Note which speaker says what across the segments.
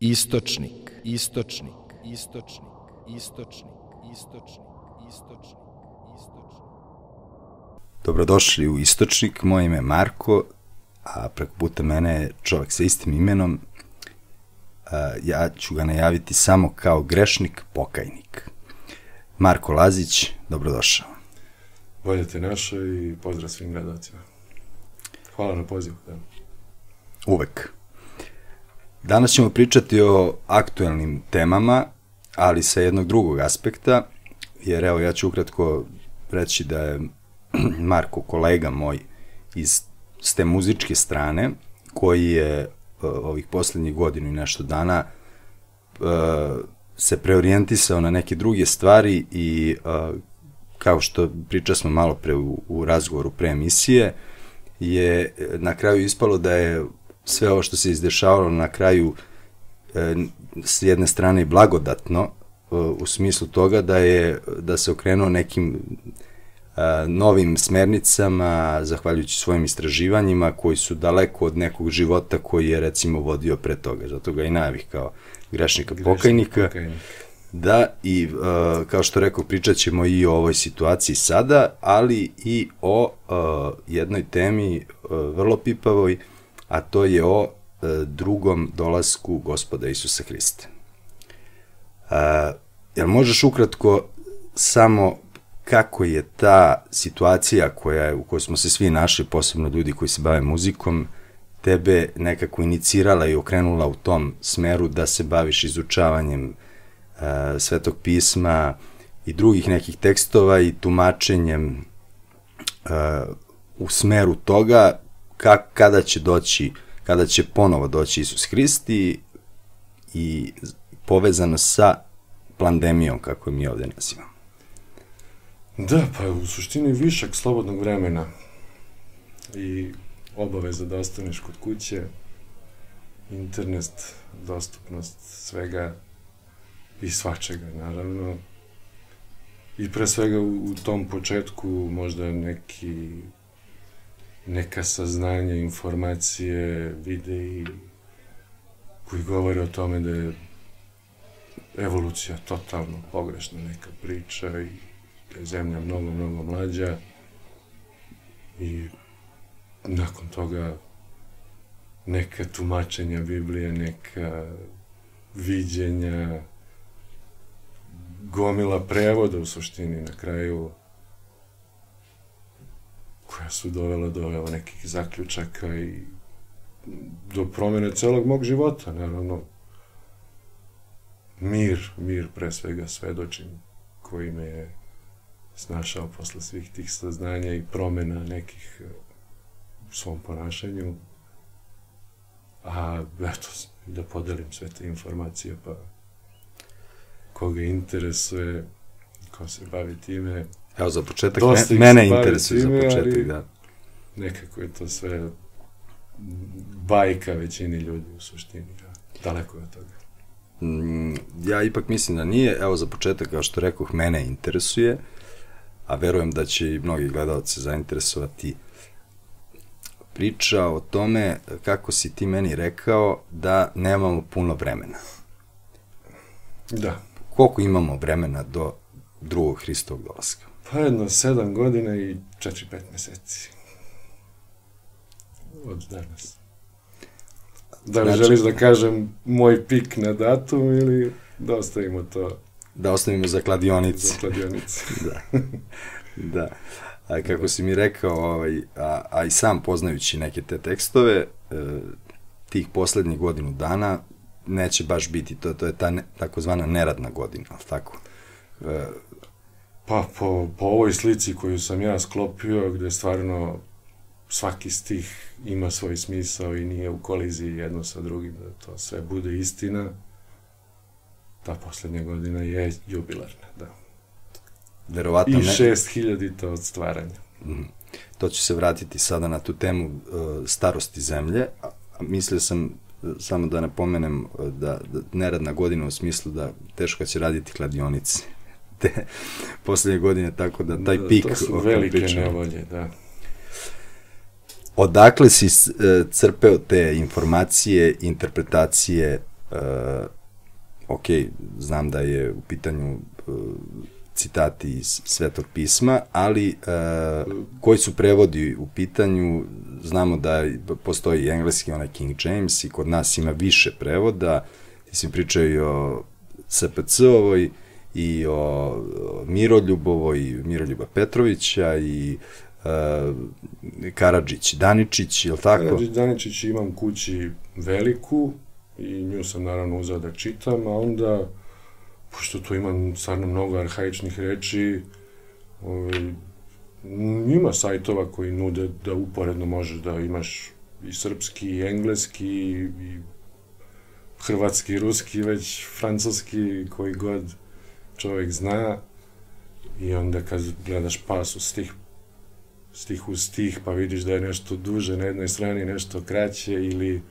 Speaker 1: Istočnik, istočnik, istočnik, istočnik, istočnik, istočnik, istočnik.
Speaker 2: Dobrodošli u Istočnik, moje ime je Marko, a preko puta mene je čovjek sa istim imenom. A, ja ću ga najaviti samo kao grešnik pokajnik. Marko Lazić, dobrodošao.
Speaker 3: Bolje te našo i pozdrav svim gledalcima. Hvala na pozivu.
Speaker 2: Uvek. Danas ćemo pričati o aktuelnim temama, ali sa jednog drugog aspekta, jer evo ja ću ukratko reći da je Marko kolega moj iz s te muzičke strane, koji je uh, ovih poslednjih godinu i nešto dana uh, se preorijentisao na neke druge stvari i uh, kao što priča smo malo pre u, u razgovoru pre emisije, je na kraju ispalo da je sve ovo što se izdešavalo na kraju e, s jedne strane blagodatno e, u smislu toga da je da se okrenuo nekim a, novim smernicama zahvaljujući svojim istraživanjima koji su daleko od nekog života koji je recimo vodio pre toga zato ga i najavih kao grešnika
Speaker 3: Grešnik
Speaker 2: pokajnika
Speaker 3: pokajnik.
Speaker 2: Da, i uh, kao što rekao, pričat ćemo i o ovoj situaciji sada, ali i o uh, jednoj temi uh, vrlo pipavoj, a to je o uh, drugom dolasku gospoda Isusa Hrista. Uh, jel možeš ukratko samo kako je ta situacija koja je, u kojoj smo se svi našli, posebno ljudi koji se bave muzikom, tebe nekako inicirala i okrenula u tom smeru da se baviš izučavanjem uh, svetog pisma i drugih nekih tekstova i tumačenjem uh, u smeru toga ka, kada će doći, kada će ponovo doći Isus Hrist i, povezano sa pandemijom, kako mi ovde nazivamo.
Speaker 3: Da, pa u suštini višak slobodnog vremena i obaveza da ostaneš kod kuće, internet, dostupnost svega i svačega, naravno. I pre svega u, u tom početku možda neki neka saznanja, informacije, videi koji govore o tome da je evolucija totalno pogrešna neka priča i da je zemlja mnogo, mnogo mlađa i nakon toga neka tumačenja Biblije, neka viđenja, gomila prevoda u suštini na kraju koja su dovela do evo, nekih zaključaka i do promene celog mog života, naravno. Mir, mir pre svega svedočim koji me je snašao posle svih tih saznanja i promena nekih e, u svom ponašanju. A, eto, da podelim sve te informacije, pa koga interesuje, ko se bavi time,
Speaker 2: Evo za početak,
Speaker 3: Dosta
Speaker 2: me, mene interesuje za početak,
Speaker 3: ali-
Speaker 2: da.
Speaker 3: nekako je to sve bajka većini ljudi u suštini. Daleko je od toga.
Speaker 2: Mm, ja ipak mislim da nije, evo za početak, kao što rekoh, mene interesuje, a verujem da će i mnogi gledalci zainteresovati priča o tome kako si ti meni rekao da nemamo puno vremena.
Speaker 3: Da.
Speaker 2: Koliko imamo vremena do drugog Hristovog dolaska?
Speaker 3: Pa jedno sedam godina i četiri, pet meseci. Od danas. Da li
Speaker 2: Znači-
Speaker 3: želiš da kažem moj pik na datum ili da ostavimo to
Speaker 2: Da ostavimo za kladionice.
Speaker 3: za kladionice?
Speaker 2: da. da. A kako si mi rekao, ovaj, a, a i sam poznajući neke te tekstove, e, tih poslednjih godinu dana neće baš biti, to, to je ta ne, takozvana neradna godina, ali tako? E,
Speaker 3: Pa po, po ovoj slici koju sam ja sklopio, gde stvarno svaki stih ima svoj smisao i nije u koliziji jedno sa drugim, da to sve bude istina, ta poslednja godina je jubilarna, da.
Speaker 2: verovatno
Speaker 3: I
Speaker 2: ne,
Speaker 3: šest hiljadita od stvaranja.
Speaker 2: to ću se vratiti sada na tu temu e, starosti zemlje, mislio sam e, samo da napomenem e, da, da neradna godina u smislu da teško će raditi kladionice te poslednje godine, tako da taj
Speaker 3: Da,
Speaker 2: pik
Speaker 3: To su velike
Speaker 2: pričamo.
Speaker 3: nevolje, da.
Speaker 2: Odakle si e, crpeo te informacije, interpretacije ok, znam da je u pitanju uh, citati iz Svetog pisma, ali uh, koji su prevodi u pitanju, znamo da postoji engleski onaj King James i kod nas ima više prevoda, ti si pričao i o SPC-ovoj i o Miroljubovoj, Miroljuba Petrovića i uh, Karadžić Daničić, je li tako?
Speaker 3: Karadžić Daničić imam kući veliku, i nju sam naravno uzao da čitam, a onda, pošto tu ima stvarno mnogo arhaičnih reči, ovaj, ima sajtova koji nude da uporedno možeš da imaš i srpski, i engleski, i hrvatski, i ruski, već francuski, koji god čovek zna. I onda kad gledaš pasu stih, stih u stih, pa vidiš da je nešto duže na jednoj strani, nešto kraće, ili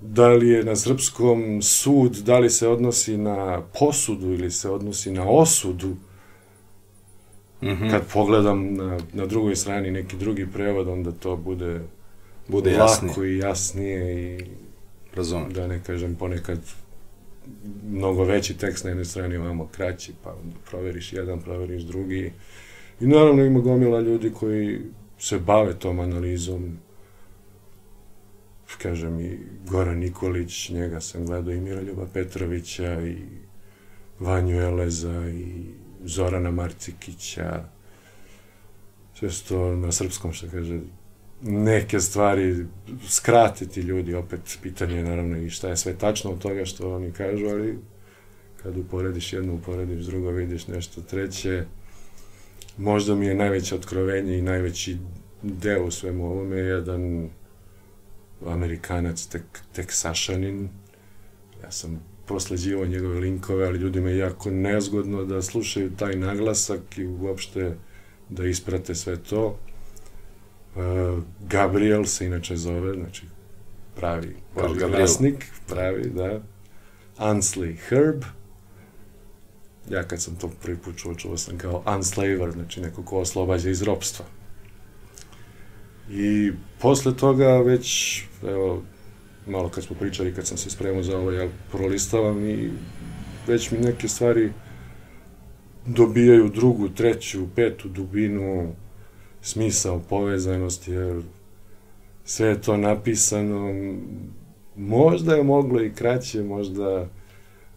Speaker 3: da li je na srpskom sud, da li se odnosi na posudu ili se odnosi na osudu. Mm -hmm. Kad pogledam na, na drugoj strani neki drugi prevod, onda to bude,
Speaker 2: bude
Speaker 3: lako
Speaker 2: jasnije.
Speaker 3: i jasnije i
Speaker 2: Razumem.
Speaker 3: da ne kažem ponekad mnogo veći tekst na jednoj strani, imamo kraći, pa proveriš jedan, proveriš drugi. I naravno ima gomila ljudi koji se bave tom analizom kažem i Goran Nikolić, njega sam gledao i Miroljuba Petrovića i Vanju Eleza i Zorana Marcikića, sve to na srpskom što kaže, neke stvari skratiti ljudi, opet pitanje je naravno i šta je sve tačno od toga što oni kažu, ali kad uporediš jedno, uporediš drugo, vidiš nešto treće, možda mi je najveće otkrovenje i najveći deo u svemu ovome jedan Amerikanac, tek, teksašanin. Ja sam prosleđivao njegove linkove, ali ljudima je jako nezgodno da slušaju taj naglasak i uopšte da isprate sve to. Uh, Gabriel se inače zove, znači pravi glasnik, pravi, da. Ansley Herb. Ja kad sam to prvi put čuo, čuo sam kao unslaver, znači neko ko oslobađa iz ropstva. I posle toga već, evo, malo kad smo pričali, kad sam se spremao za ovo, ja prolistavam i već mi neke stvari dobijaju drugu, treću, petu dubinu, smisao, povezanost, jer sve je to napisano, možda je moglo i kraće, možda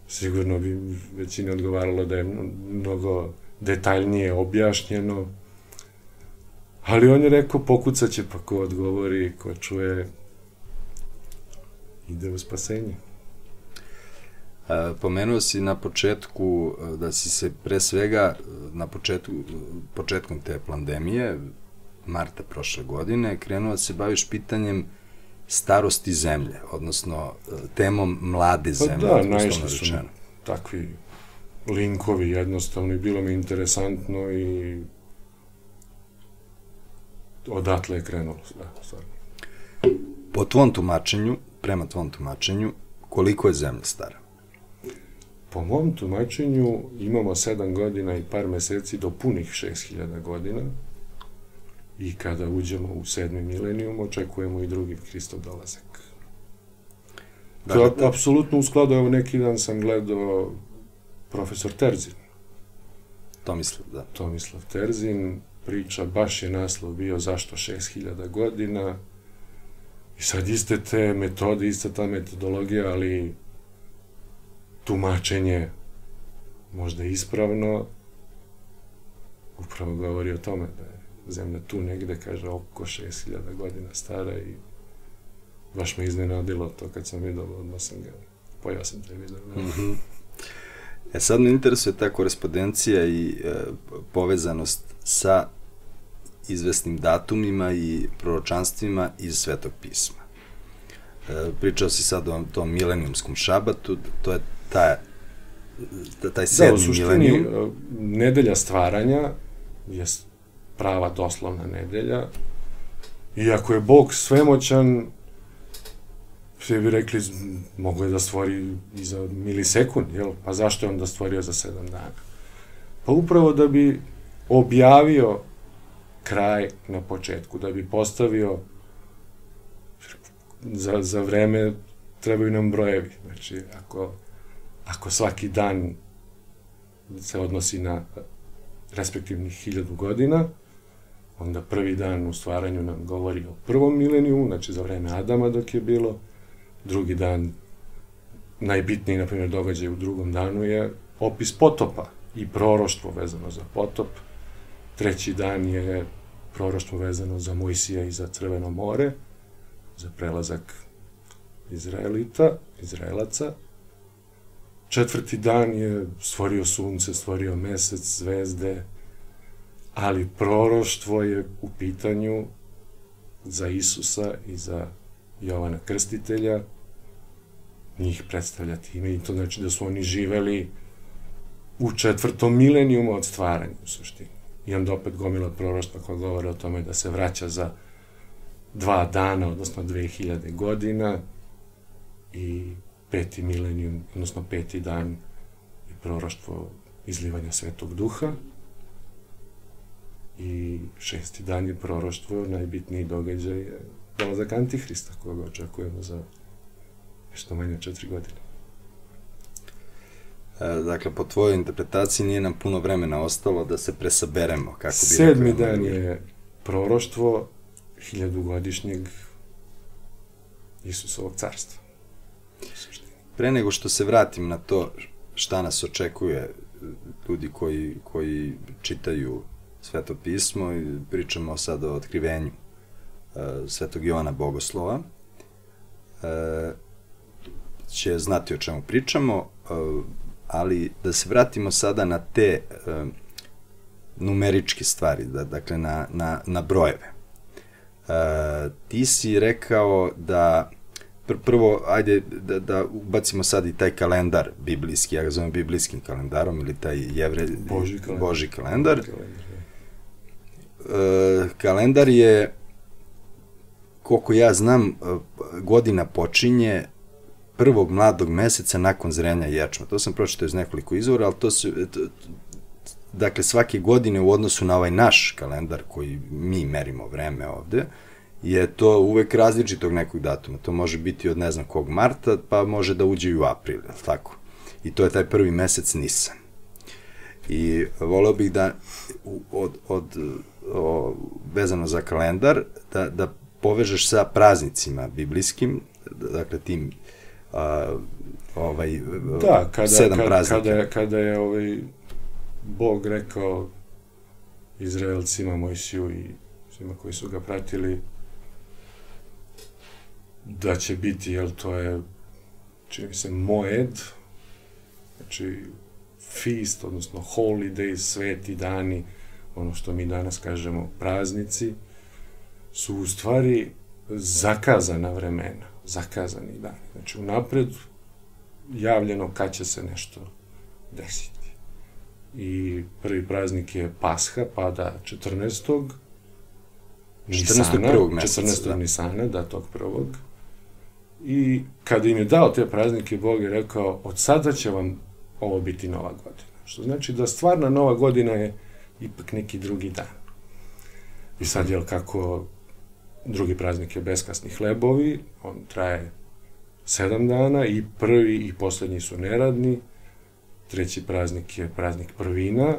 Speaker 3: sigurno bi većini odgovaralo da je mnogo detaljnije objašnjeno, Ali on je rekao, pokucat će, pa ko odgovori, ko čuje, ide u spasenje.
Speaker 2: Pomenuo si na početku da si se pre svega na početku, početkom te pandemije, marta prošle godine, krenuo da se baviš pitanjem starosti zemlje, odnosno temom mlade
Speaker 3: pa
Speaker 2: zemlje.
Speaker 3: Pa da, najšli su takvi linkovi jednostavno i bilo mi interesantno i odatle je krenulo sve, stvarno.
Speaker 2: Po tvom tumačenju, prema tvom tumačenju, koliko je zemlja stara?
Speaker 3: Po mom tumačenju imamo sedam godina i par meseci do punih 6000 godina i kada uđemo u sedmi milenijum očekujemo i drugi Hristov dolazak. Da, to je da. apsolutno u skladu, evo neki dan sam gledao profesor Terzin.
Speaker 2: Tomislav, da.
Speaker 3: Tomislav Terzin, priča, baš je naslov bio zašto 6000 godina i sad iste te metode, ista ta metodologija, ali tumačenje možda ispravno upravo govori o tome da je zemlja tu negde, kaže, oko 6000 godina stara i baš me iznenadilo to kad sam vidio, odmah sam ga, pojao sam televizor. Mm -hmm.
Speaker 2: E sad me interesuje ta korespondencija i e, povezanost sa izvesnim datumima i proročanstvima iz Svetog pisma. E, pričao si sad o tom milenijumskom šabatu, to je ta, taj sedmi da, u suštini, milenijum.
Speaker 3: E, nedelja stvaranja je prava doslovna nedelja, iako je Bog svemoćan, svi bi rekli, mogo je da stvori i za milisekund, jel? Pa zašto je on da stvorio za sedam dana? Pa upravo da bi objavio kraj na početku, da bi postavio za, za vreme trebaju nam brojevi. Znači, ako, ako svaki dan se odnosi na respektivnih hiljadu godina, onda prvi dan u stvaranju nam govori o prvom milenijumu, znači za vreme Adama dok je bilo, drugi dan, najbitniji, na primjer, događaj u drugom danu je opis potopa i proroštvo vezano za potop. Treći dan je proroštvo vezano za Mojsija i za Crveno more, za prelazak Izraelita, Izraelaca. Četvrti dan je stvorio sunce, stvorio mesec, zvezde, ali proroštvo je u pitanju za Isusa i za Jovana Krstitelja, njih predstavlja time i to znači da su oni živeli u četvrtom milenijumu od stvaranja u suštini. I onda opet gomila proroštva koja govore o tome da se vraća za dva dana, odnosno 2000 godina i peti milenijum, odnosno peti dan je proroštvo izlivanja svetog duha i šesti dan je proroštvo, najbitniji događaj je dolazak Antihrista koga očekujemo za nešto manje četiri godine.
Speaker 2: E, dakle, po tvojoj interpretaciji nije nam puno vremena ostalo da se presaberemo, kako bi
Speaker 3: Sedmi rekao, dan je proroštvo hiljadugodišnjeg Isusovog carstva.
Speaker 2: Pre nego što se vratim na to šta nas očekuje ljudi koji, koji čitaju sveto pismo i pričamo sad o otkrivenju uh, svetog Jovana Bogoslova, uh, će znati o čemu pričamo, uh, ali da se vratimo sada na te uh, numeričke stvari, da, dakle na, na, na brojeve. Uh, ti si rekao da pr prvo, ajde da, da ubacimo sad i taj kalendar biblijski, ja ga zovem biblijskim kalendarom ili taj jevre,
Speaker 3: Boži kalendar.
Speaker 2: Boži kalendar. Boži kalendar E, kalendar je, koliko ja znam, e, godina počinje prvog mladog meseca nakon zrenja ječma. To sam pročitao iz nekoliko izvora, ali to se, dakle, svake godine u odnosu na ovaj naš kalendar koji mi merimo vreme ovde, je to uvek različitog nekog datuma. To može biti od ne znam kog marta, pa može da uđe i u april, je tako? I to je taj prvi mesec Nisan. I voleo bih da od, od o, vezano za kalendar, da, da povežeš sa praznicima biblijskim, dakle tim a, ovaj,
Speaker 3: da, kada, sedam kada, praznika. Kada, kada je ovaj, Bog rekao Izraelcima, Mojsiju i svima koji su ga pratili, da će biti, jel to je, čini mi se, Moed, znači feast, odnosno holiday, sveti dani, ono što mi danas kažemo praznici, su u stvari zakazana vremena, zakazani dani. Znači, unapred javljeno kad će se nešto desiti. I prvi praznik je Pasha, pada 14.
Speaker 2: 14. Nisana, prvog meseca,
Speaker 3: 14. Da. Nisana, da, tog prvog. I kada im je dao te praznike, Bog je rekao, od sada će vam ovo biti nova godina. Što znači da stvarna nova godina je ipak neki drugi dan. I sad, jel, kako drugi praznik je beskasni hlebovi, on traje sedam dana i prvi i poslednji su neradni, treći praznik je praznik prvina,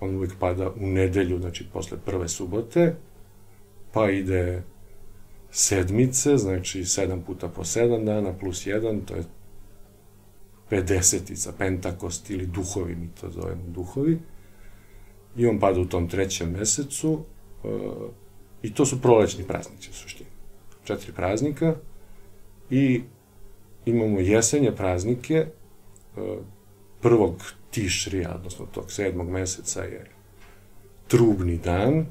Speaker 3: on uvek pada u nedelju, znači posle prve subote, pa ide sedmice, znači sedam puta po sedam dana plus jedan, to je 50-ica, pentakost ili duhovi, mi to zovemo duhovi i on pada u tom trećem mesecu uh, i to su prolećni praznici u suštini. Četiri praznika i imamo jesenje praznike uh, prvog tišrija, odnosno tog sedmog meseca je trubni dan,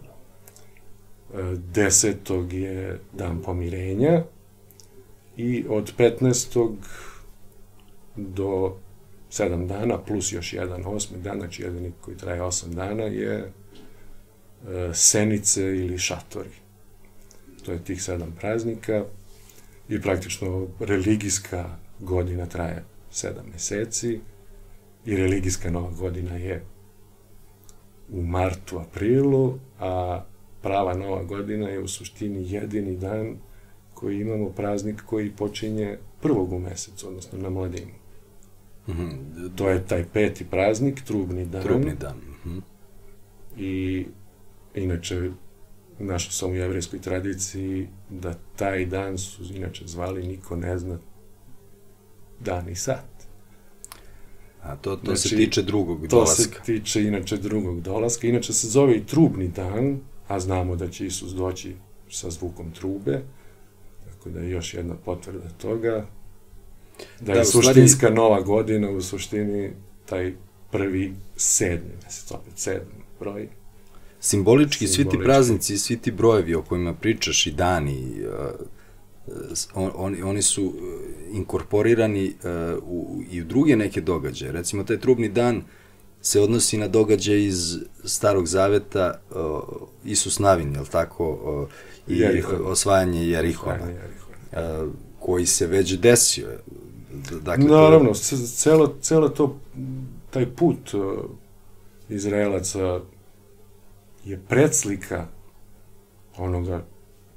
Speaker 3: uh, desetog je dan pomirenja i od 15. do 7 dana plus još jedan osmi dan, znači jedini koji traje 8 dana je e, senice ili šatori. To je tih sedam praznika i praktično religijska godina traje sedam meseci i religijska nova godina je u martu, aprilu, a prava nova godina je u suštini jedini dan koji imamo praznik koji počinje prvog u mesecu, odnosno na mladinu.
Speaker 2: Mhm.
Speaker 3: To je taj peti praznik, trubni dan.
Speaker 2: Trubni dan. Mhm.
Speaker 3: I inače, našao sam u jevrijskoj tradiciji da taj dan su inače zvali, niko ne zna, dan i sat.
Speaker 2: A to, to se
Speaker 3: Znači,
Speaker 2: tiče drugog
Speaker 3: To
Speaker 2: dolaska.
Speaker 3: se tiče inače drugog dolaska. Inače se zove i trubni dan, a znamo da će Isus doći sa zvukom trube. Tako da je još jedna potvrda toga. Da je
Speaker 2: Da, stvari-
Speaker 3: suštinska nova godina u suštini taj prvi sedmi mesec, opet sedmi broj.
Speaker 2: Simbolički svi ti
Speaker 3: Simbolički.
Speaker 2: praznici i svi ti brojevi o kojima pričaš i dani, uh, s- on, oni, su uh, inkorporirani uh, u, i u druge neke događaje. Recimo, taj trubni dan se odnosi na događaj iz Starog Zaveta, uh, Isus Navin, je li tako? Uh, I
Speaker 3: Jerihon.
Speaker 2: osvajanje Jerihona,
Speaker 3: Osvajanje Jerihona.
Speaker 2: uh, koji se već desio. Dakle, to je-
Speaker 3: Naravno, c- celo, celo to, taj put uh, Izraelaca je predslika onoga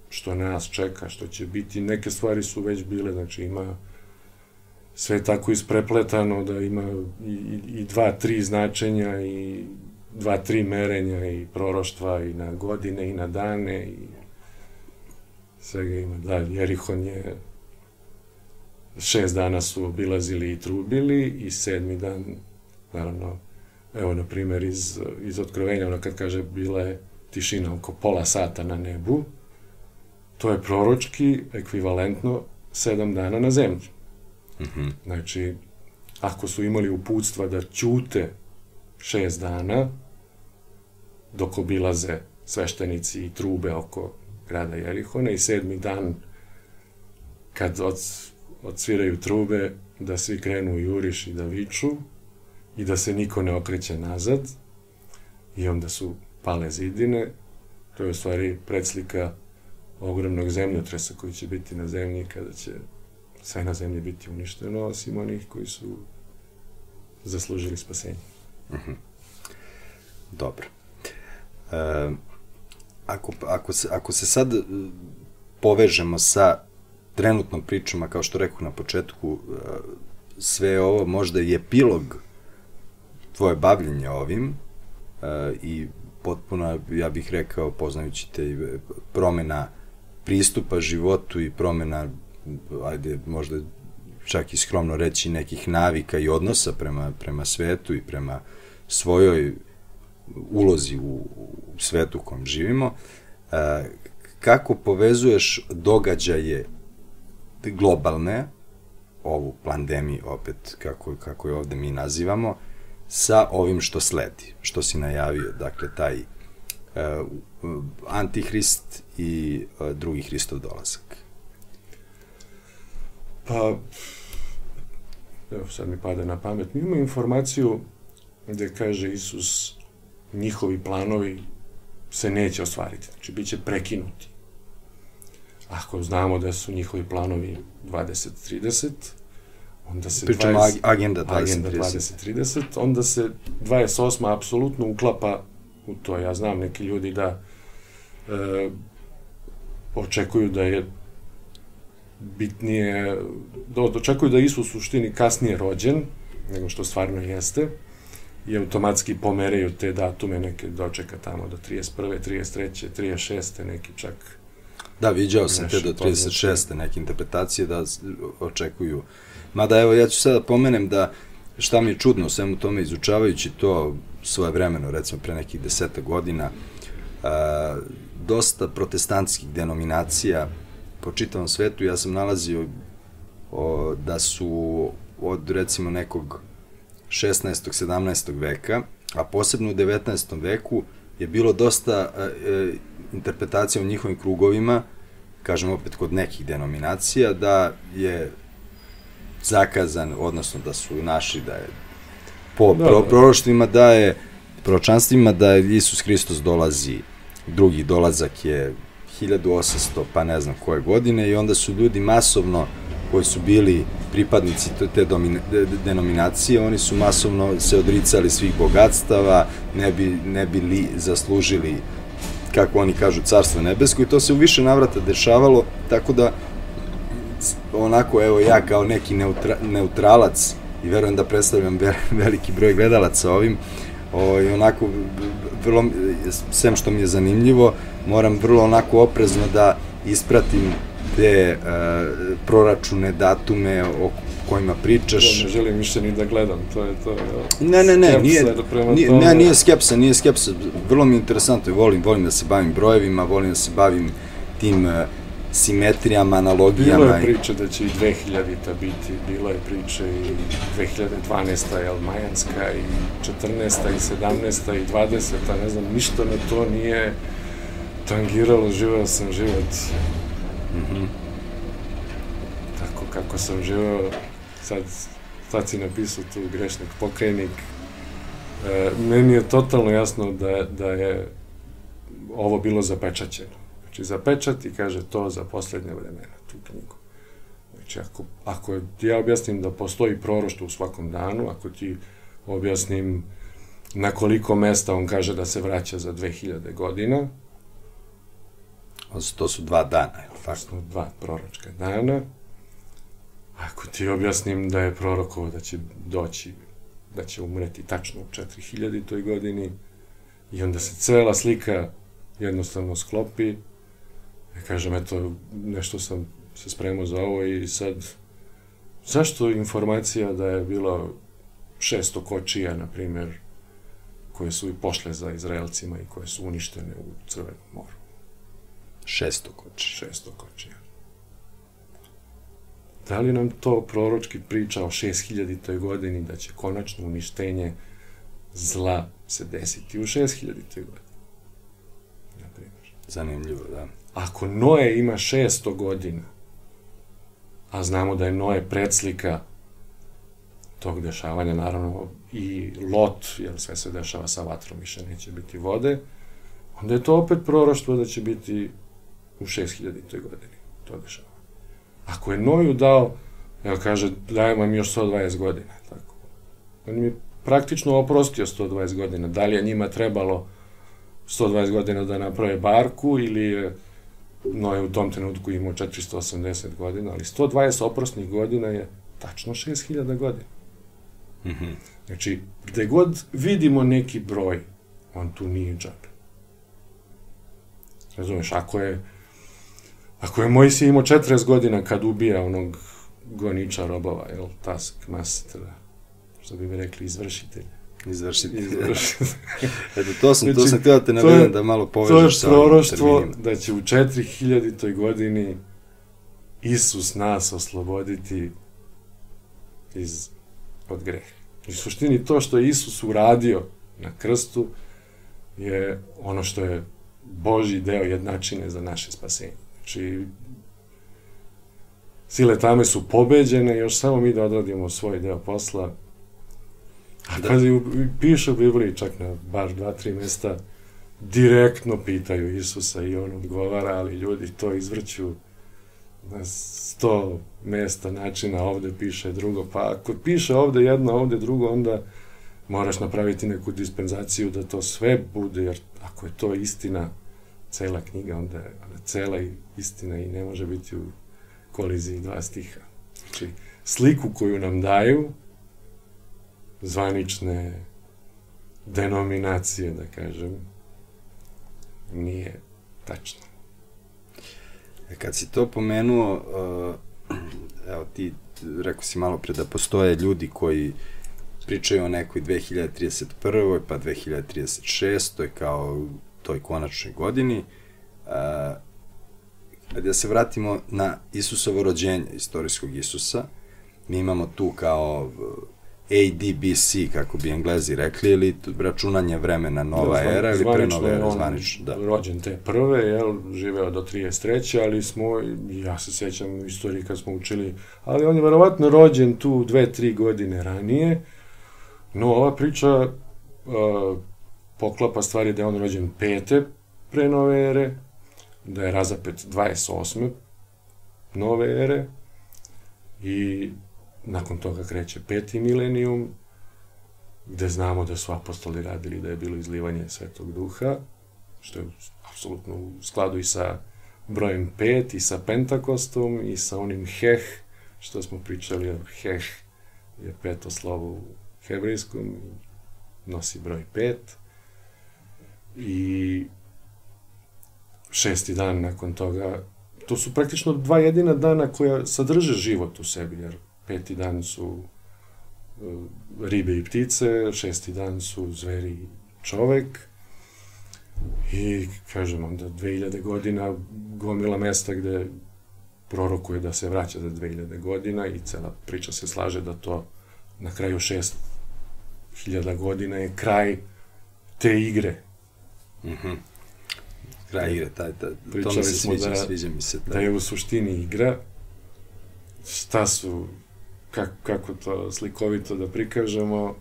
Speaker 3: što nas čeka, što će biti. Neke stvari su već bile, znači ima sve tako isprepletano da ima i, i, i dva, tri značenja i dva, tri merenja i proroštva i na godine i na dane i svega ima. Da, Jerihon je šest dana su obilazili i trubili i sedmi dan, naravno, evo, na primjer, iz, iz otkrovenja, ono kad kaže, bila je tišina oko pola sata na nebu, to je proročki ekvivalentno sedam dana na zemlji.
Speaker 2: Mhm.
Speaker 3: Znači, ako su imali uputstva da ćute šest dana, dok obilaze sveštenici i trube oko grada Jerihona i sedmi dan kad od, odsviraju trube, da svi krenu u juriš i da viču i da se niko ne okreće nazad i onda su pale zidine. To je u stvari predslika ogromnog zemljotresa koji će biti na zemlji kada će sve na zemlji biti uništeno, osim onih koji su zaslužili spasenje.
Speaker 2: Dobro. E, ako, ako, se, ako se sad e, povežemo sa trenutnom pričom, kao što rekao na početku, e, sve ovo možda i epilog tvoje bavljenja ovim e, i potpuno, ja bih rekao, poznajući te promena pristupa životu i promena, ajde, možda čak i skromno reći, nekih navika i odnosa prema, prema svetu i prema svojoj ulozi u, u svetu u kojem živimo, e, kako povezuješ događaje globalne, ovu pandemiju opet, kako, kako je ovde mi nazivamo, sa ovim što sledi, što si najavio, dakle, taj e, antihrist i e, drugi Hristov dolazak.
Speaker 3: Pa, evo sad mi pada na pamet, mi imamo informaciju gde kaže Isus, njihovi planovi se neće ostvariti, znači bit će prekinuti. Ako znamo da su njihovi planovi 20-30, onda se...
Speaker 2: Pričamo
Speaker 3: 20
Speaker 2: agenda 2030.
Speaker 3: Agenda 2030, onda se 28. apsolutno uklapa u to. Ja znam neki ljudi da e, očekuju da je bitnije, da očekuju da Isus u suštini kasnije rođen, nego što stvarno jeste, i automatski pomeraju te datume neke dočeka tamo do 31. 33. 36. neki čak
Speaker 2: Da, viđao sam te do
Speaker 3: to
Speaker 2: 36. neke interpretacije da očekuju. Mada evo, ja ću sada pomenem da šta mi je čudno u svemu tome izučavajući to svoje vremeno, recimo pre nekih deseta godina, a, dosta protestantskih denominacija po čitavom svetu, ja sam nalazio o, da su od recimo nekog 16. 17. veka, a posebno u 19. veku je bilo dosta e, e, interpretacija u njihovim krugovima, kažem opet kod nekih denominacija, da je zakazan, odnosno da su naši, da je po
Speaker 3: Da,
Speaker 2: pro,
Speaker 3: da.
Speaker 2: proroštvima da je proročanstvima da je Isus Hristos dolazi, drugi dolazak je 1800 pa ne znam koje godine i onda su ljudi masovno koji su bili pripadnici te, domine, de, de- denominacije, oni su masovno se odricali svih bogatstava, ne bi, ne bi li zaslužili kako oni kažu, carstvo nebesko i to se u više navrata dešavalo, tako da onako, evo ja kao neki neutra, neutralac i verujem da predstavljam veliki broj gledalaca ovim, ovaj, onako, vrlo, sem što mi je zanimljivo, moram vrlo onako oprezno da ispratim te uh, proračune, datume o kojima pričaš.
Speaker 3: Ja ne želim više ni da gledam, to je to. Ja.
Speaker 2: Ne, ne, ne, nije, nije, ne, nije skepsa, nije skepsa. Vrlo mi je interesantno, volim, volim da se bavim brojevima, volim da se bavim tim uh, simetrijama, analogijama.
Speaker 3: Bilo je priče da će i 2000-ta biti, bilo je priče i 2012-ta, jel, Majanska, i 14-ta, i 17-ta, i 20-ta, ne znam, ništa me to nije tangiralo, živeo sam život. Mm -hmm. Tako kako sam živeo, sad, sad si napisao tu grešnik, pokajnik, e, meni je totalno jasno da, da je ovo bilo zapečaćeno Znači, i kaže to za poslednje vremena, tu knjigu. Znači, ako, ako ja objasnim da postoji proroštvo u svakom danu, ako ti objasnim na koliko mesta on kaže da se vraća za 2000 godina,
Speaker 2: To su dva dana, je li
Speaker 3: tako? Dva proročka dana. Ako ti objasnim da je prorokovo da će doći, da će umreti tačno u 4000. toj godini, i onda se cela slika jednostavno sklopi, Ja kažem, eto, nešto sam se spremao za ovo i sad, zašto informacija da je bilo 600 kočija, na primjer, koje su i pošle za Izraelcima i koje su uništene u Crvenom moru?
Speaker 2: 600 kočija.
Speaker 3: 600 kočija. Da li nam to proročki priča o 6000. godini da će konačno uništenje zla se desiti u 6000. godini?
Speaker 2: Zanimljivo, da
Speaker 3: ako Noe ima 600 godina, a znamo da je Noe predslika tog dešavanja, naravno i Lot, jer sve se dešava sa vatrom, više neće biti vode, onda je to opet proroštvo da će biti u 6000. godini to dešava. Ako je Noju dao, evo kaže, dajem vam još 120 godina, tako. On mi praktično oprostio 120 godina, da li je njima trebalo 120 godina da naprave barku ili no je u tom trenutku imao 480 godina, ali 120 oprosnih godina je tačno 6000 godina. Mm -hmm. Znači, gde god vidimo neki broj, on tu nije džabe. Razumeš, ako je ako je Mojsije imao 40 godina kad ubija onog goniča robova, jel, task master, što bi mi rekli, izvršitelja,
Speaker 2: Izvršiti. Izvršiti. Eto, to sam, znači, to sam htio da te navedem da malo povežeš
Speaker 3: sa ovim terminima. da će u 4000. godini Isus nas osloboditi iz, od greha. I suštini to što je Isus uradio na krstu je ono što je Boži deo jednačine za naše spasenje. Znači, sile tame su pobeđene, još samo mi da odradimo svoj deo posla, da. Pazi, piše u Bibliji čak na baš dva, tri mesta, direktno pitaju Isusa i on odgovara, ali ljudi to izvrću na sto mesta, načina, ovde piše drugo, pa ako piše ovde jedno, ovde drugo, onda moraš napraviti neku dispenzaciju da to sve bude, jer ako je to istina, cela knjiga, onda je cela istina i ne može biti u koliziji dva stiha. Znači, sliku koju nam daju, zvanične denominacije, da kažem, nije tačno.
Speaker 2: E, kad si to pomenuo, uh, evo ti rekao si malo pre da postoje ljudi koji pričaju o nekoj 2031. pa 2036. kao toj konačnoj godini. Uh, da se vratimo na Isusovo rođenje, istorijskog Isusa, mi imamo tu kao ADBC, kako bi englezi rekli, ili računanje vremena nova da, era ili pre nove era, zvanično.
Speaker 3: Da. Rođen te prve, jel, živeo do 33. ali smo, ja se sećam istoriji kad smo učili, ali on je verovatno rođen tu dve, tri godine ranije, no ova priča uh, poklapa stvari da je on rođen pete pre nove ere, da je razapet 28. nove ere i Nakon toga kreće peti milenijum, gde znamo da su apostoli radili da je bilo izlivanje svetog duha, što je apsolutno u skladu i sa brojem 5 i sa Pentakostom i sa onim Heh, što smo pričali, Heh je peto slovo u hebrejskom, nosi broj 5 i šesti dan nakon toga, to su praktično dva jedina dana koja sadrže život u sebi, jer peti dan su e, ribe i ptice, šesti dan su zveri i čovek, i kažem onda 2000 godina gomila mesta gde prorokuje da se vraća za 2000 godina i cela priča se slaže da to na kraju 6000 godina je kraj te igre.
Speaker 2: Mhm. Kraj igre, taj, taj, to
Speaker 3: Pričali
Speaker 2: mi se sviđa,
Speaker 3: da-
Speaker 2: sviđa mi se.
Speaker 3: Da
Speaker 2: Taj.
Speaker 3: je u suštini igra, šta su, kako, kako to slikovito da prikažemo,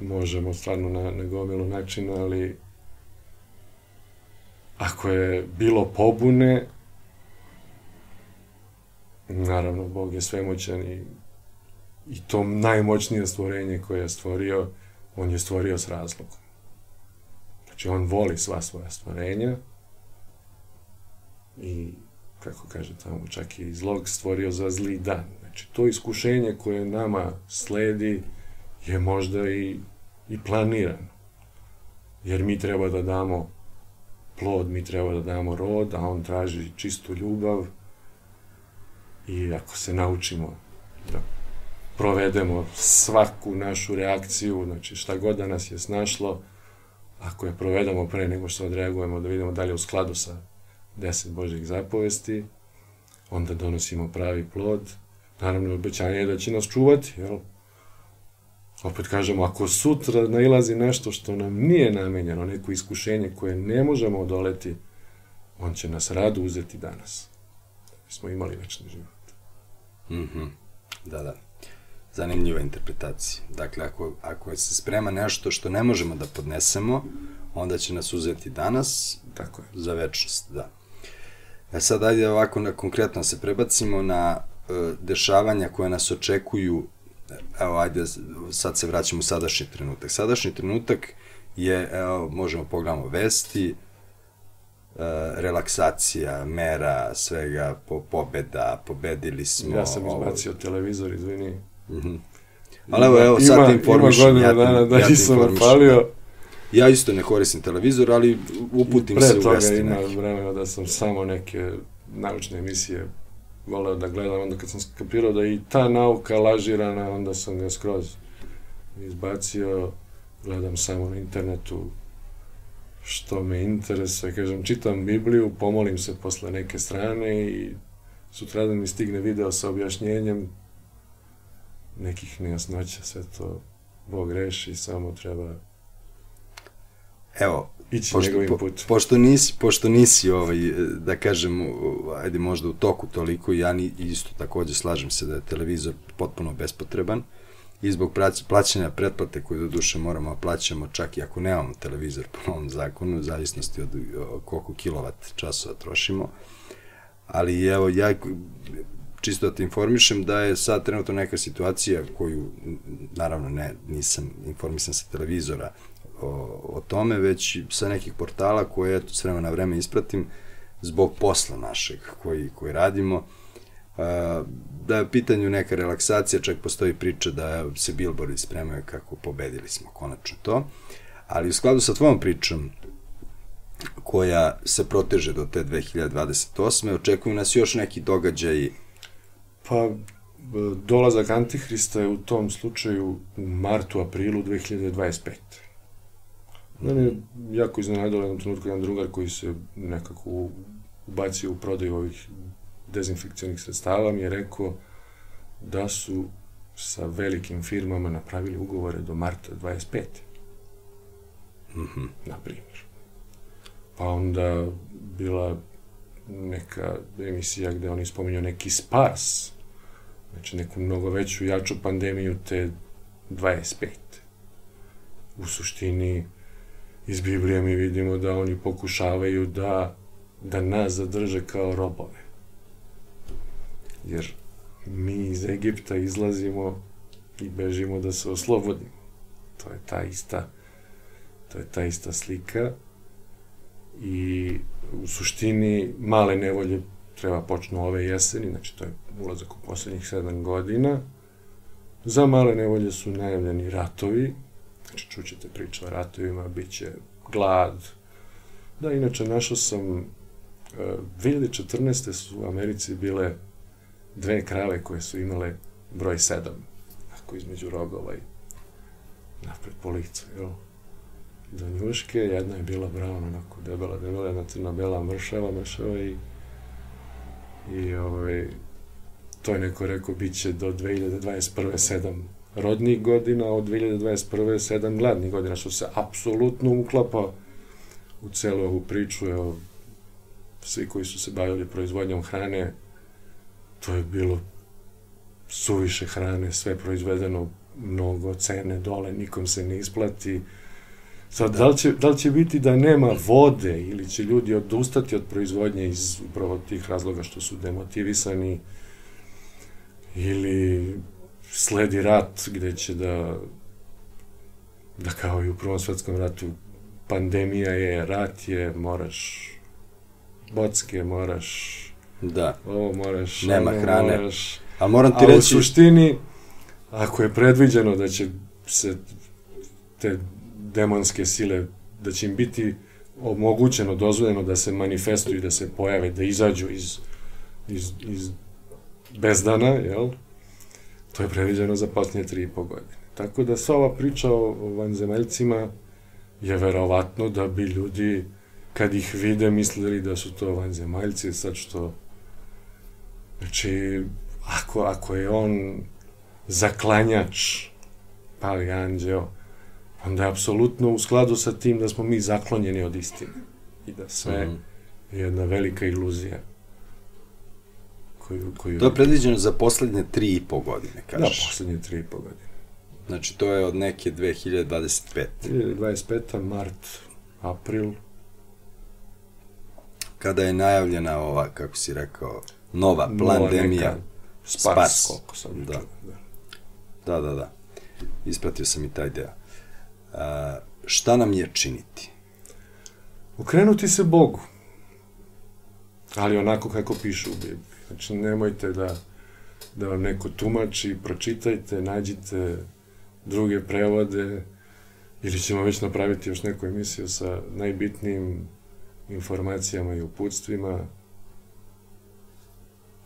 Speaker 3: možemo stvarno na, na gomilu načina, ali ako je bilo pobune, naravno, Bog je svemoćan i, i to najmoćnije stvorenje koje je stvorio, on je stvorio s razlogom. Znači, on voli sva svoja stvorenja i, kako kaže tamo, čak i zlog stvorio za zli dan. Znači, to iskušenje koje nama sledi je možda i, i planirano. Jer mi treba da damo plod, mi treba da damo rod, a on traži čistu ljubav i ako se naučimo da provedemo svaku našu reakciju, znači šta god da nas je snašlo, ako je provedemo pre nego što odreagujemo, da vidimo da li je u skladu sa deset Božih zapovesti, onda donosimo pravi plod. Naravno, obećanje je da će nas čuvati, jel? Opet kažemo, ako sutra nailazi nešto što nam nije namenjeno, neko iskušenje koje ne možemo odoleti, on će nas rado uzeti danas. Da smo imali večni život.
Speaker 2: Mhm. Da, da. Zanimljiva interpretacija. Dakle, ako, ako se sprema nešto što ne možemo da podnesemo, onda će nas uzeti danas
Speaker 3: Tako je.
Speaker 2: za večnost, da. E sad, ajde ovako na, konkretno se prebacimo na e, dešavanja koje nas očekuju, evo, ajde, sad se vraćamo u sadašnji trenutak. Sadašnji trenutak je, evo, možemo pogledamo vesti, e, relaksacija, mera, svega, po, pobeda, pobedili smo.
Speaker 3: Ja sam
Speaker 2: ovo-
Speaker 3: izbacio televizor, izvini.
Speaker 2: Mhm. Ali evo, evo, sad te informišem.
Speaker 3: Ima godinu
Speaker 2: ja
Speaker 3: dana da
Speaker 2: ja
Speaker 3: nisam opalio.
Speaker 2: Ja isto ne koristim televizor, ali uputim
Speaker 3: Pre
Speaker 2: se u
Speaker 3: toga ima vremena da sam samo neke naučne emisije voleo da gledam, onda kad sam skapirao da je i ta nauka lažirana, onda sam ga skroz izbacio, gledam samo na internetu što me interesuje, kažem, čitam Bibliju, pomolim se posle neke strane i sutradan mi stigne video sa objašnjenjem nekih nejasnoća, sve to Bog reši, samo treba
Speaker 2: Evo,
Speaker 3: ići
Speaker 2: pošto,
Speaker 3: njegovim
Speaker 2: po,
Speaker 3: putem.
Speaker 2: pošto nisi, pošto nisi ovaj, da kažem, ajde možda u toku toliko, ja ni, isto takođe slažem se da je televizor potpuno bespotreban i zbog plaćanja pretplate koju do duše moramo da plaćamo čak i ako nemamo televizor po ovom zakonu, u zavisnosti od koliko kilovat časova trošimo. Ali evo, ja čisto da te informišem da je sad trenutno neka situacija koju, naravno ne, nisam informisan sa televizora o, o tome, već sa nekih portala koje eto, s vremena na vreme ispratim zbog posla našeg koji, koji radimo. A, da je u pitanju neka relaksacija, čak postoji priča da se bilbordi spremaju kako pobedili smo konačno to. Ali u skladu sa tvojom pričom, koja se proteže do te 2028. Očekuju nas još neki događaji
Speaker 3: Pa, dolazak Antihrista je u tom slučaju u martu, aprilu 2025. Mene je jako iznenadilo jednom trenutku jedan drugar koji se nekako ubacio u prodaju ovih dezinfekcionih sredstava mi je rekao da su sa velikim firmama napravili ugovore do marta 25.
Speaker 2: Mhm.
Speaker 3: na primjer. Pa onda bila neka emisija gde oni spominju neki spas, znači neku mnogo veću, jaču pandemiju te 25. U suštini, iz Biblije mi vidimo da oni pokušavaju da, da nas zadrže kao robove. Jer mi iz Egipta izlazimo i bežimo da se oslobodimo. To je ta ista, to je ta ista slika I u suštini male nevolje treba počnu ove jeseni, znači to je ulazak u poslednjih sedam godina. Za male nevolje su najavljeni ratovi, znači čućete priče o ratovima, bit će glad. Da, inače našao sam, e, 2014. su u Americi bile dve krave koje su imale broj 7, ako između rogova i napred po licu, jel? Do njuške, jedna je bila brown, onako debela, debela, jedna crna bela mršava, mršava i i ovaj, to je neko rekao, bit će do 2021. sedam rodnih godina, od 2021. sedam gladnih godina, što se apsolutno uklapa u celu ovu priču, evo, svi koji su se bavili proizvodnjom hrane, to je bilo suviše hrane, sve proizvedeno mnogo, cene dole, nikom se ne isplati. Sad, da li, će, da li će biti da nema vode ili će ljudi odustati od proizvodnje iz upravo tih razloga što su demotivisani ili sledi rat gde će da da kao i u Prvom svetskom ratu pandemija je, rat je, moraš bocke, moraš
Speaker 2: Da.
Speaker 3: ovo moraš,
Speaker 2: Nema
Speaker 3: ono
Speaker 2: hrane.
Speaker 3: moraš.
Speaker 2: Ali moram ti
Speaker 3: A u
Speaker 2: reći...
Speaker 3: suštini, ako je predviđeno da će se te demonske sile, da će im biti omogućeno, dozvoljeno da se manifestuju, da se pojave, da izađu iz, iz, iz bezdana, jel? To je predviđeno za posljednje tri i po godine. Tako da sva ova priča o, o vanzemaljcima je verovatno da bi ljudi, kad ih vide, mislili da su to vanzemaljci, sad što Znači, ako, ako je on zaklanjač, pali anđeo, onda je apsolutno u skladu sa tim da smo mi zaklonjeni od istine. I da sve
Speaker 2: Mhm.
Speaker 3: je jedna velika iluzija. Koju, koju...
Speaker 2: To je predviđeno za poslednje tri i po godine,
Speaker 3: Da,
Speaker 2: kažeš.
Speaker 3: poslednje tri i po godine.
Speaker 2: Znači, to je od neke 2025.
Speaker 3: 2025. mart, april,
Speaker 2: Kada je najavljena ova, kako si rekao, nova
Speaker 3: nova
Speaker 2: pandemija.
Speaker 3: neka Spars,
Speaker 2: Spars.
Speaker 3: koliko sam
Speaker 2: Da.
Speaker 3: čuo, da.
Speaker 2: Da, da, da. Ispratio sam i taj deo. A, šta nam je činiti?
Speaker 3: Okrenuti se Bogu. Ali onako kako piše u Bibliji. Znači, nemojte da, da vam neko tumači, pročitajte, nađite druge prevode, ili ćemo već napraviti još neku emisiju sa najbitnijim informacijama i uputstvima.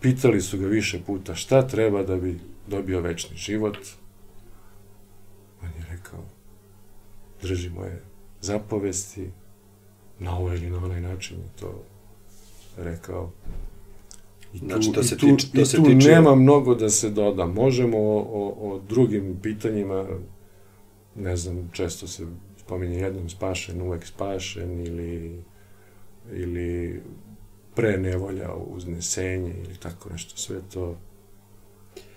Speaker 3: Pitali su ga više puta šta treba da bi dobio večni život. On je rekao, drži moje zapovesti, na ovaj ili na onaj način je to rekao. I tu,
Speaker 2: Znači, to se
Speaker 3: tu,
Speaker 2: tiče- to
Speaker 3: i
Speaker 2: se
Speaker 3: tu
Speaker 2: tiče-
Speaker 3: nema mnogo da se doda. Možemo o, o, o drugim pitanjima, ne znam, često se spominje jednom spašen, uvek spašen, ili, ili pre nevolja uznesenje, ili tako nešto. Sve to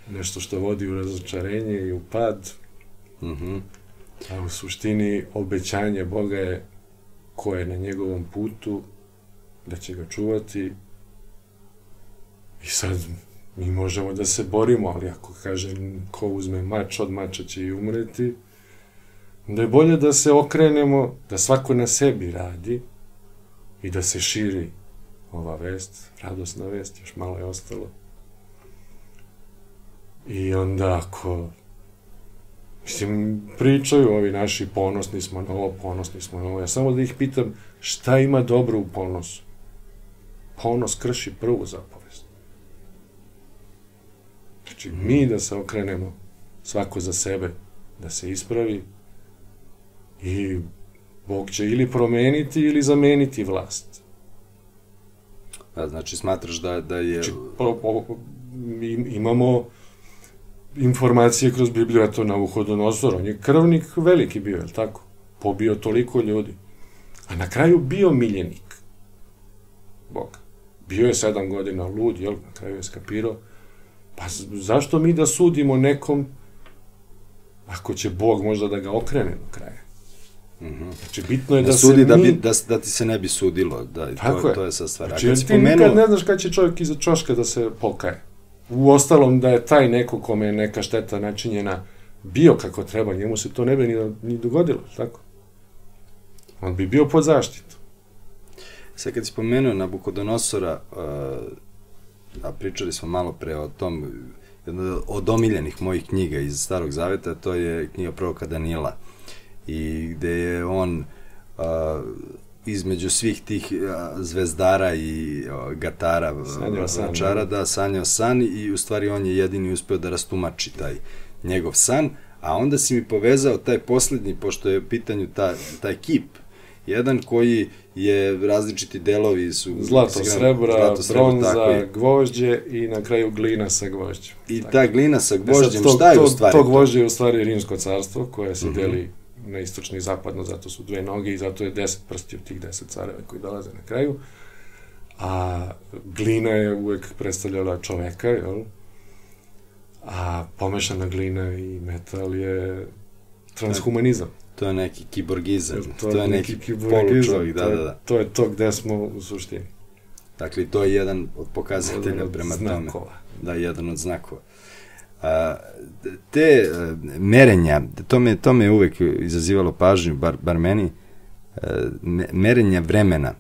Speaker 3: nešto što vodi u razočarenje i u pad,
Speaker 2: Mhm.
Speaker 3: A u suštini obećanje Boga je ko je na njegovom putu, da će ga čuvati. I sad mi možemo da se borimo, ali ako kažem ko uzme mač, od mača će i umreti, onda je bolje da se okrenemo, da svako na sebi radi i da se širi ova vest, radosna vest, još malo je ostalo. I onda ako Mislim, pričaju ovi naši ponosni smo na ovo, ponosni smo na ovo. Ja samo da ih pitam šta ima dobro u ponosu. Ponos krši prvu zapovest. Znači, mi da se okrenemo svako za sebe, da se ispravi i Bog će ili promeniti ili zameniti vlast.
Speaker 2: A, znači, smatraš da, da je...
Speaker 3: Znači, po, po, mi imamo informacije kroz Bibliju, eto na Uhodonosor, on je krvnik veliki bio, je li tako? Pobio toliko ljudi. A na kraju bio miljenik Boga. Bio je sedam godina lud, jel? Na kraju je skapirao. Pa zašto mi da sudimo nekom ako će Bog možda da ga okrene do kraja?
Speaker 2: Mhm.
Speaker 3: Znači, bitno je da,
Speaker 2: Da,
Speaker 3: se
Speaker 2: sudi da,
Speaker 3: mi...
Speaker 2: bi, da, da ti se ne bi sudilo. Da,
Speaker 3: Tako
Speaker 2: to,
Speaker 3: je.
Speaker 2: to je sad stvar. A
Speaker 3: Znači, jer ti
Speaker 2: pomenuo-
Speaker 3: nikad ne znaš kad će čovjek iza čoška da se pokaje. U ostalom da je taj neko kome je neka šteta načinjena bio kako treba, njemu se to ne bi ni, ni dogodilo, tako? On bi bio pod zaštitom.
Speaker 2: Sad kad si spomenuo Nabukodonosora, uh, a pričali smo malo pre o tom, jedna od omiljenih mojih knjiga iz Starog Zaveta, to je knjiga proroka Danila. I gde je on uh, između svih tih uh, zvezdara i uh, gatara,
Speaker 3: san,
Speaker 2: vračara, da, sanjao san i u stvari on je jedini uspeo da rastumači taj njegov san, a onda si mi povezao taj poslednji, pošto je u pitanju ta, taj kip, jedan koji je različiti delovi su
Speaker 3: Zlato,
Speaker 2: sigurno-
Speaker 3: srebra,
Speaker 2: zlato, srebra, tako
Speaker 3: bronza,
Speaker 2: je.
Speaker 3: gvožđe i na kraju glina sa gvožđem.
Speaker 2: I
Speaker 3: Tako.
Speaker 2: ta glina sa
Speaker 3: E sad,
Speaker 2: gvožđem,
Speaker 3: to-
Speaker 2: šta je
Speaker 3: to,
Speaker 2: u stvari
Speaker 3: To gvožđe je u stvari rimsko carstvo koje se
Speaker 2: Mhm.
Speaker 3: deli na istočno i zapadno, zato su dve noge i zato je deset prsti od tih deset careva koji dolaze na kraju. A glina je uvek predstavljala čoveka, jel? A pomešana glina i metal je transhumanizam.
Speaker 2: To je neki kiborgizam,
Speaker 3: Jer
Speaker 2: to, je neki
Speaker 3: kiborgizam,
Speaker 2: polučovjek, da,
Speaker 3: to
Speaker 2: da, da.
Speaker 3: To je to gde smo u suštini.
Speaker 2: Dakle, to je jedan od pokazatelja
Speaker 3: Jedan od
Speaker 2: prema tome.
Speaker 3: znakova.
Speaker 2: Da, jedan od znakova. A, te a, merenja, to me, to me uvek izazivalo pažnju, bar, bar meni, a, me- merenja vremena.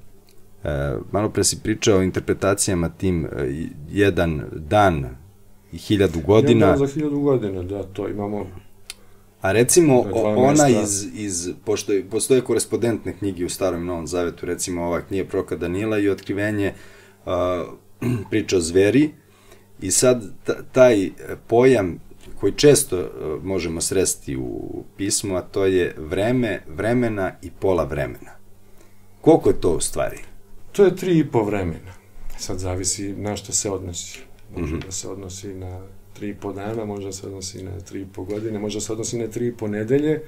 Speaker 2: A, malo pre si pričao o interpretacijama tim a, jedan dan i hiljadu godina,
Speaker 3: Jedan dan za hiljadu godina, da, to imamo
Speaker 2: a recimo ona iz, iz pošto je, postoje korespondentne knjige u Starom i Novom Zavetu, recimo ova knjiga Proka Danila i otkrivenje a, priča o zveri, I sad ta- taj pojam koji često e, možemo sresti u pismu, a to je vreme, vremena i pola vremena. Koliko je to u stvari?
Speaker 3: To je tri i po vremena. Sad zavisi na što se odnosi. Može
Speaker 2: Mhm.
Speaker 3: da se odnosi na tri i po dana, može da se odnosi na tri i po godine, može da se odnosi na tri i po nedelje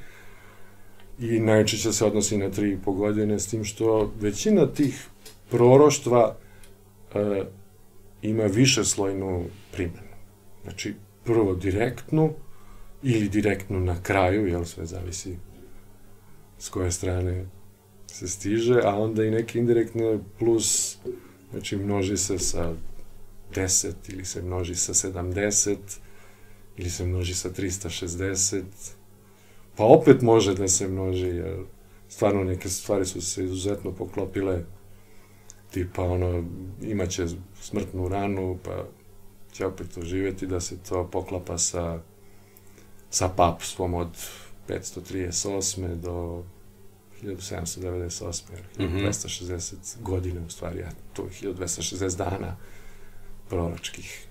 Speaker 3: i najčešće se odnosi na tri i po godine, s tim što većina tih proroštva e, ima više slojnu primjenu. Znači, prvo direktnu ili direktnu na kraju, jel sve zavisi s koje strane se stiže, a onda i neke indirektne plus, znači množi se sa 10 ili se množi sa 70 ili se množi sa 360, pa opet može da se množi, jer stvarno neke stvari su se izuzetno poklopile, tipa ono, imaće smrtnu ranu, pa će opet oživjeti da se to poklapa sa, sa papstvom od 538. do 1798. jer
Speaker 2: Mhm.
Speaker 3: 1260 godina u stvari, a to je 1260 dana proročkih.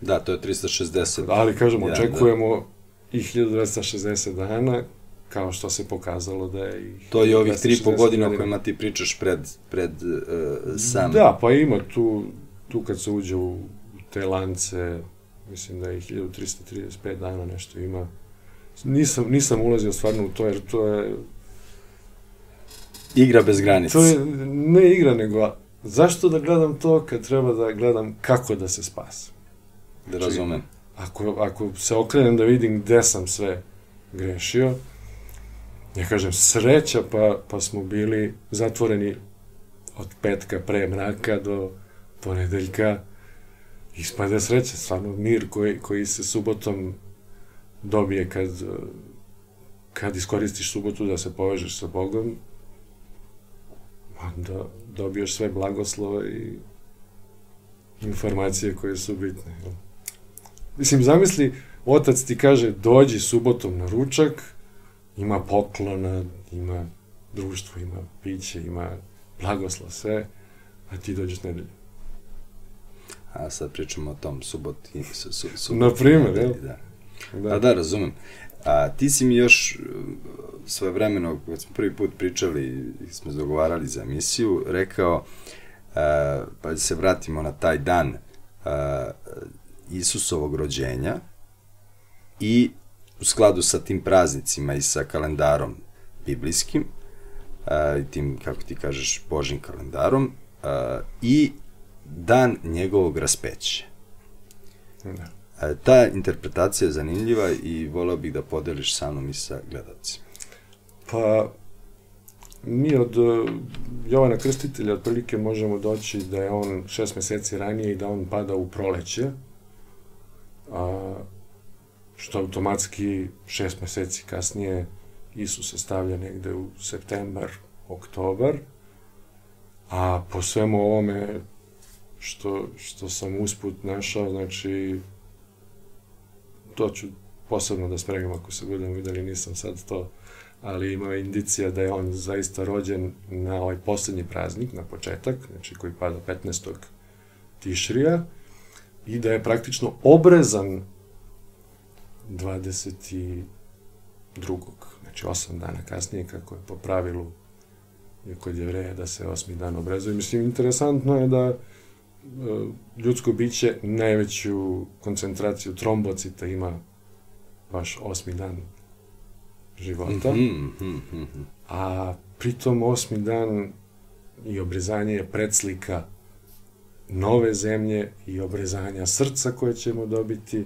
Speaker 2: Da, to je 360.
Speaker 3: Ali, kažemo,
Speaker 2: Ja,
Speaker 3: očekujemo i 1260 dana, kao što se pokazalo da je i...
Speaker 2: To je ovih 3,5
Speaker 3: 260
Speaker 2: godina o kojima ti pričaš pred, pred uh, sam.
Speaker 3: Da, pa ima tu, tu kad se uđe u te lance, mislim da je i 1335 dana nešto ima. Nisam, nisam ulazio stvarno u to, jer to je,
Speaker 2: Igra bez granica.
Speaker 3: to je ne igra, nego zašto da gledam to kad treba da gledam kako da se spasam?
Speaker 2: Da razumem.
Speaker 3: Ako, ako se okrenem da vidim gde sam sve grešio, ja kažem sreća pa, pa smo bili zatvoreni od petka pre mraka do ponedeljka ispade sreća, stvarno mir koji, koji se subotom dobije kad, kad iskoristiš subotu da se povežeš sa Bogom, onda dobiješ sve blagoslove i informacije koje su bitne. jel? Mislim, zamisli, otac ti kaže, dođi subotom na ručak, ima poklona, ima društvo, ima piće, ima blagoslov, sve, a ti dođeš nedelju.
Speaker 2: A sad pričamo o tom suboti. Su, su, su,
Speaker 3: Na primer, jel?
Speaker 2: Da.
Speaker 3: Da.
Speaker 2: Da, da, razumem. A ti si mi još svoje vremeno, kad smo prvi put pričali i smo dogovarali za emisiju, rekao, a, pa da se vratimo na taj dan a, Isusovog rođenja i u skladu sa tim praznicima i sa kalendarom biblijskim, a, i tim, kako ti kažeš, Božim kalendarom, a, i dan njegovog raspeća.
Speaker 3: da.
Speaker 2: E, ta interpretacija je zanimljiva i volao bih da podeliš sa mnom i sa gledalcima.
Speaker 3: Pa, mi od uh, Jovana Krstitelja otprilike možemo doći da je on šest meseci ranije i da on pada u proleće, a, što automatski šest meseci kasnije Isus se stavlja negde u septembar, oktobar, A po svemu ovome što, što sam usput našao, znači, to ću posebno da spregam ako se budemo videli, nisam sad to, ali ima indicija da je on zaista rođen na ovaj poslednji praznik, na početak, znači koji pada 15. Tišrija, i da je praktično obrezan 22. znači 8 dana kasnije, kako je po pravilu je kod jevreja da se osmi dan obrazuje. Mislim, interesantno je da ljudsko biće najveću koncentraciju trombocita ima baš osmi dan života, mm -hmm. a pritom osmi dan i obrezanje je predslika nove zemlje i obrezanja srca koje ćemo dobiti.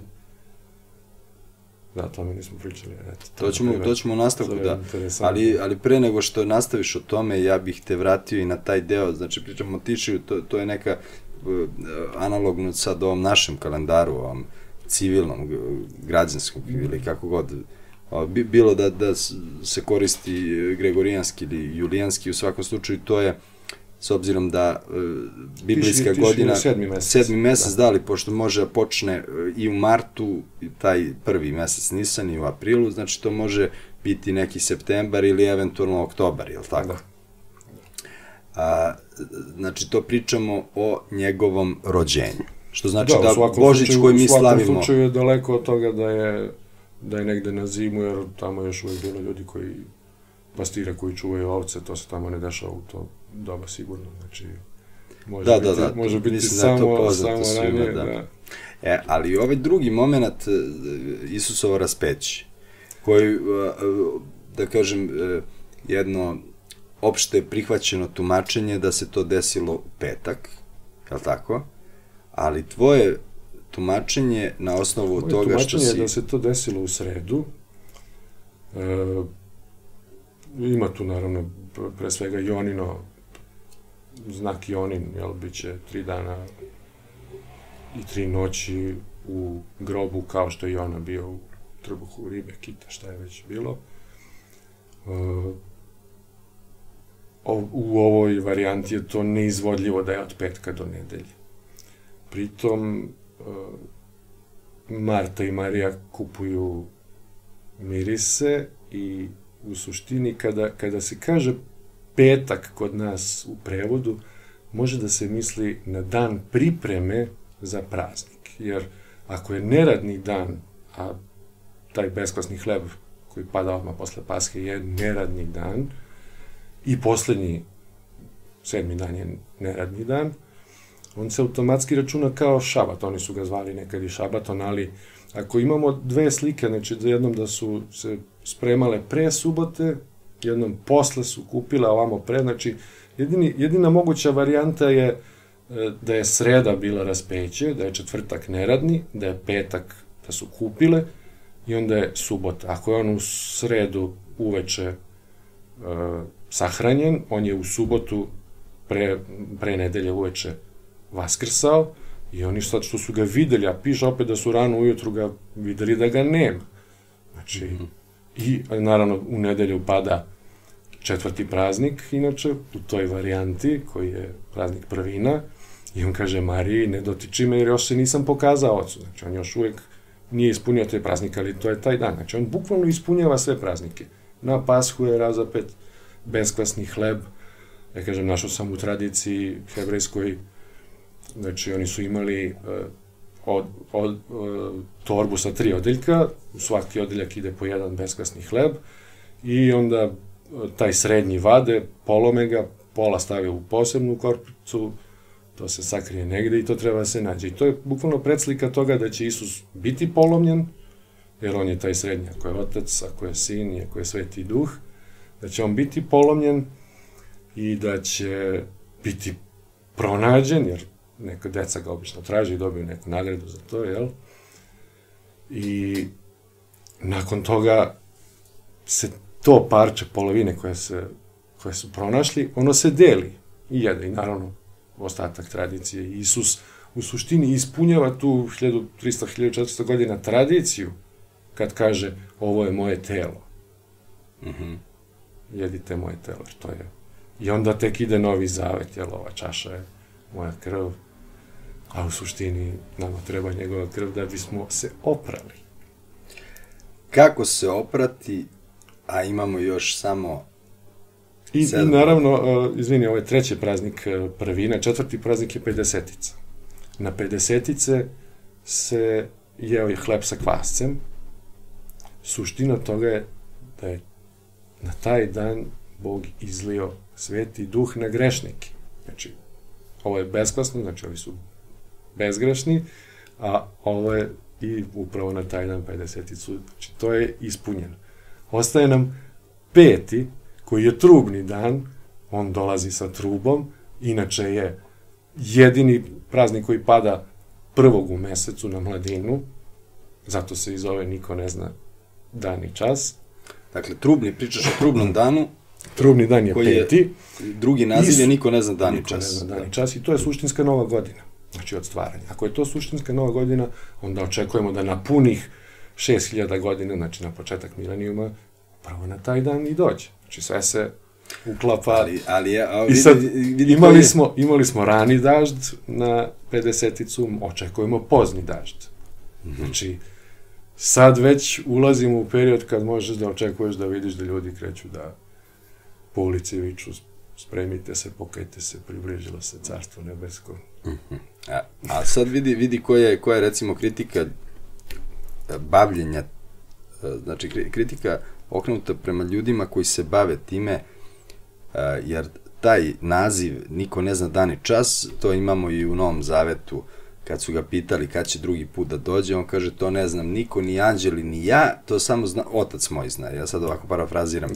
Speaker 3: Da, to mi nismo pričali. Eto,
Speaker 2: to, ćemo, to ćemo u nastavku, da. Ali, ali pre nego što nastaviš o tome, ja bih te vratio i na taj deo, znači pričamo o Tišiju, to, to je neka analogno sad ovom našem kalendaru, ovom civilnom, građanskom ili kako god, bilo da, da se koristi gregorijanski ili julijanski, u svakom slučaju to je s obzirom da uh, biblijska tiši, godina
Speaker 3: tiši sedmi mesec,
Speaker 2: sedmi mesec da. da li pošto može da počne i u martu taj prvi mesec Nisan i u aprilu znači to može biti neki septembar ili eventualno oktobar je tako da. A, znači to pričamo o njegovom rođenju što znači da, da Božić slučaju, koji mi slavimo u
Speaker 3: svakom slučaju je daleko od toga da je da je negde na zimu jer tamo još uvijek bilo ljudi koji pastira koji čuvaju ovce to se tamo ne dešava u to doba sigurno, znači može da, biti, da, da, može biti mislim samo, da je to poznato samo svima, ranije, da. da.
Speaker 2: E, ali ovaj drugi moment e, Isusovo raspeće, koji, e, da kažem, e, jedno opšte prihvaćeno tumačenje da se to desilo u petak, je li tako? Ali tvoje tumačenje na osnovu Moje toga što si...
Speaker 3: Tumačenje je da se to desilo u sredu. E, ima tu naravno pre svega Jonino znak Jonin, jel, bit će tri dana i tri noći u grobu, kao što je ona bio u trbuhu ribe, kita, šta je već bilo. Uh, u ovoj varijanti je to neizvodljivo da je od petka do nedelje. Pritom, uh, Marta i Marija kupuju mirise i u suštini kada, kada se kaže petak kod nas u prevodu može da se misli na dan pripreme za praznik. Jer ako je neradni dan, a taj besklasni hleb koji pada odmah posle Paske je neradni dan i poslednji sedmi dan je neradni dan, on se automatski računa kao šabat, oni su ga zvali nekad i šabaton, ali ako imamo dve slike, znači jednom da su se spremale pre subote, jednom posle su kupile ovamo pre, znači jedini, jedina moguća varijanta je e, da je sreda bila raspeće, da je četvrtak neradni, da je petak da su kupile i onda je subota. Ako je on u sredu uveče e, sahranjen, on je u subotu pre, pre nedelje uveče vaskrsao i oni sad što su ga videli, a piše opet da su rano ujutru ga videli da ga nema. Znači, mm -hmm. I, naravno, u nedelju pada četvrti praznik, inače, u toj varijanti, koji je praznik prvina, i on kaže, Mariji, ne dotiči me, jer još se nisam pokazao ocu. Znači, on još uvek nije ispunio te praznike, ali to je taj dan. Znači, on bukvalno ispunjava sve praznike. Na Pashu je razapet beskvasni hleb, ja kažem, našao sam u tradiciji hebrejskoj, znači, oni su imali uh, od, od, uh, torbu sa tri odeljka, u svaki odeljak ide po jedan beskvasni hleb i onda uh, taj srednji vade, polome ga, pola stave u posebnu korpicu, to se sakrije negde i to treba da se nađe. I to je bukvalno predslika toga da će Isus biti polomljen, jer on je taj srednji, ako je otac, ako je sin ako je sveti duh, da će on biti polomljen i da će biti pronađen, jer neka deca ga obično traži i dobiju neku nagradu za to, jel? I nakon toga se to parče polovine koje, se, koje su pronašli, ono se deli i jede i naravno ostatak tradicije. Isus u suštini ispunjava tu 1300-1400 godina tradiciju kad kaže ovo je moje telo. Mm -hmm. Jedite moje telo, jer to je I onda tek ide novi zavet, jel ova čaša je moja krv, a u suštini nama treba njegova krv da bismo se oprali.
Speaker 2: Kako se oprati, a imamo još samo
Speaker 3: I, i naravno, uh, izvini, ovo je treći praznik uh, prvina, četvrti praznik je 50-tica. Na 50-tice se jeo i hleb sa kvascem. Suština toga je da je na taj dan Bog izlio sveti duh na grešnike. Znači, ovo je besklasno, znači ovi su bezgrešni, a ovo je i upravo na taj dan 50-ticu, znači to je ispunjeno. Ostaje nam peti, koji je trubni dan, on dolazi sa trubom, inače je jedini praznik koji pada prvog u mesecu na mladinu, zato se i zove niko ne zna dan i čas.
Speaker 2: Dakle, trubni, pričaš o trubnom danu,
Speaker 3: Trubni dan je
Speaker 2: Koji je
Speaker 3: peti,
Speaker 2: drugi naziv je niko ne zna dan i
Speaker 3: niko ne
Speaker 2: čas.
Speaker 3: zna dan i čas i to je suštinska nova godina, znači od stvaranja. Ako je to suštinska nova godina, onda očekujemo da na punih 6000 godina, znači na početak milenijuma, pravo na taj dan i dođe. Znači sve se uklapa
Speaker 2: Ali, ali je, a,
Speaker 3: I sad,
Speaker 2: vidi
Speaker 3: imali
Speaker 2: je-
Speaker 3: smo, imali smo rani dažd na 50-icu, očekujemo pozni dažd. Znači, sad već ulazimo u period kad možeš da očekuješ da vidiš da ljudi kreću da po ulici viču spremite se, pokajte se, približilo se carstvo nebesko.
Speaker 2: A, a sad vidi, vidi koja je, koja je recimo kritika e, bavljenja, e, znači kri- kritika okrenuta prema ljudima koji se bave time, e, jer taj naziv niko ne zna dan i čas, to imamo i u Novom Zavetu, kad su ga pitali kad će drugi put da dođe, on kaže to ne znam niko, ni anđeli, ni ja, to samo zna, otac moj zna. Ja sad ovako parafraziram,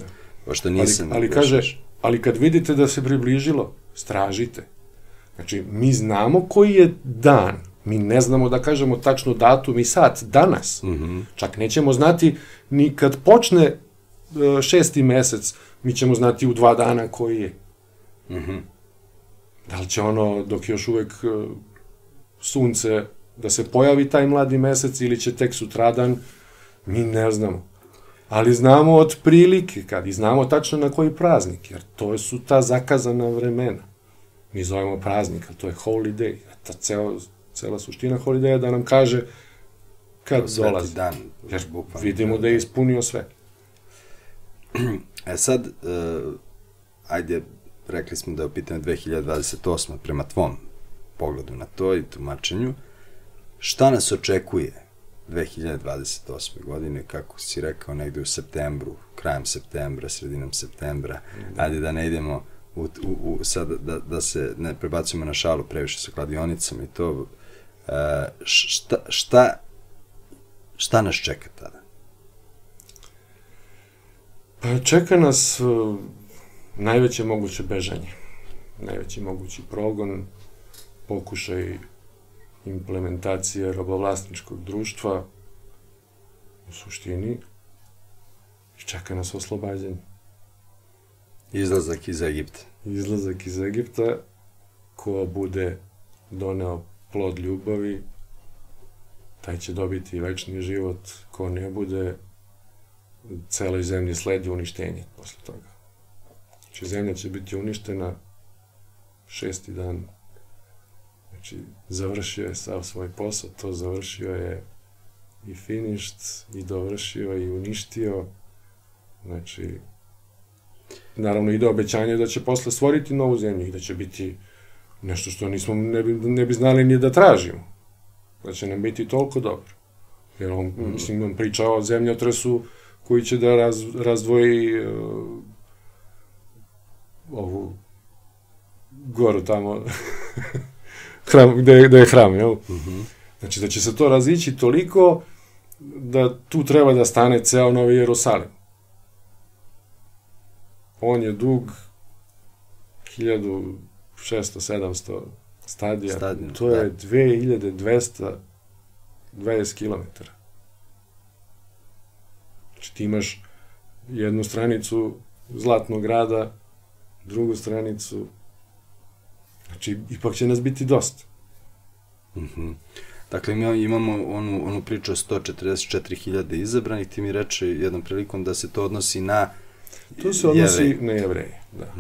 Speaker 2: pošto
Speaker 3: Ali,
Speaker 2: nisam...
Speaker 3: ali
Speaker 2: baš-
Speaker 3: kaže, ali kad vidite da se približilo, stražite. Znači, mi znamo koji je dan, mi ne znamo da kažemo tačno datum i sat, danas.
Speaker 2: Mhm.
Speaker 3: Čak nećemo znati ni kad počne e, šesti mesec, mi ćemo znati u dva dana koji je.
Speaker 2: Mhm.
Speaker 3: Da li će ono, dok još uvek e, sunce, da se pojavi taj mladi mesec ili će tek sutradan, mi ne znamo. Ali znamo od prilike kad i znamo tačno na koji praznik, jer to su ta zakazana vremena. Mi zovemo praznik, a to je holy day. Ta ceo, cela suština holy day je da nam kaže kad
Speaker 2: Sveti
Speaker 3: dolazi.
Speaker 2: dan,
Speaker 3: Jer
Speaker 2: bukvalno.
Speaker 3: vidimo da je ispunio sve.
Speaker 2: E sad, uh, ajde, rekli smo da je u pitanju 2028. prema tvom pogledu na to i tumačenju. Šta nas očekuje 2028. godine, kako si rekao, negde u septembru, krajem septembra, sredinom septembra, ajde da ne idemo u, u, u, sad da, da se ne prebacujemo na šalu previše sa kladionicama i to, uh, šta, šta, šta nas čeka tada?
Speaker 3: Pa čeka nas uh, najveće moguće bežanje, najveći mogući progon, pokušaj implementacije robovlasničkog društva u suštini i čeka nas oslobađanje.
Speaker 2: Izlazak iz Egipta.
Speaker 3: Izlazak iz Egipta, ko bude doneo plod ljubavi, taj će dobiti večni život, ko ne bude, celoj zemlji sledi uništenje posle toga. Znači, zemlja će biti uništena šesti dan. Znači, završio je sav svoj posao, to završio je i finished, i dovršio, i uništio. Znači, naravno ide obećanje da će posle stvoriti novu zemlju i da će biti nešto što nismo, ne bi, ne bi znali ni da tražimo. Da će nam biti toliko dobro. Jer on, mm. mislim, on priča o zemljotresu koji će da raz, razdvoji uh, ovu goru tamo, hram, gde, gde je hram, jel? Mm -hmm. Znači da će se to razići toliko da tu treba da stane ceo Novi Jerusalim. On je dug 1600-700 stadija.
Speaker 2: Stadion,
Speaker 3: to je 2220 km. Znači ti imaš jednu stranicu Zlatnog grada, drugu stranicu, znači ipak će nas biti dosta.
Speaker 2: Dakle, mi imamo onu, onu priču o 144.000 izabranih, ti mi reče jednom prilikom da se to odnosi na
Speaker 3: To se odnosi
Speaker 2: Jevreje.
Speaker 3: na jevreje, da.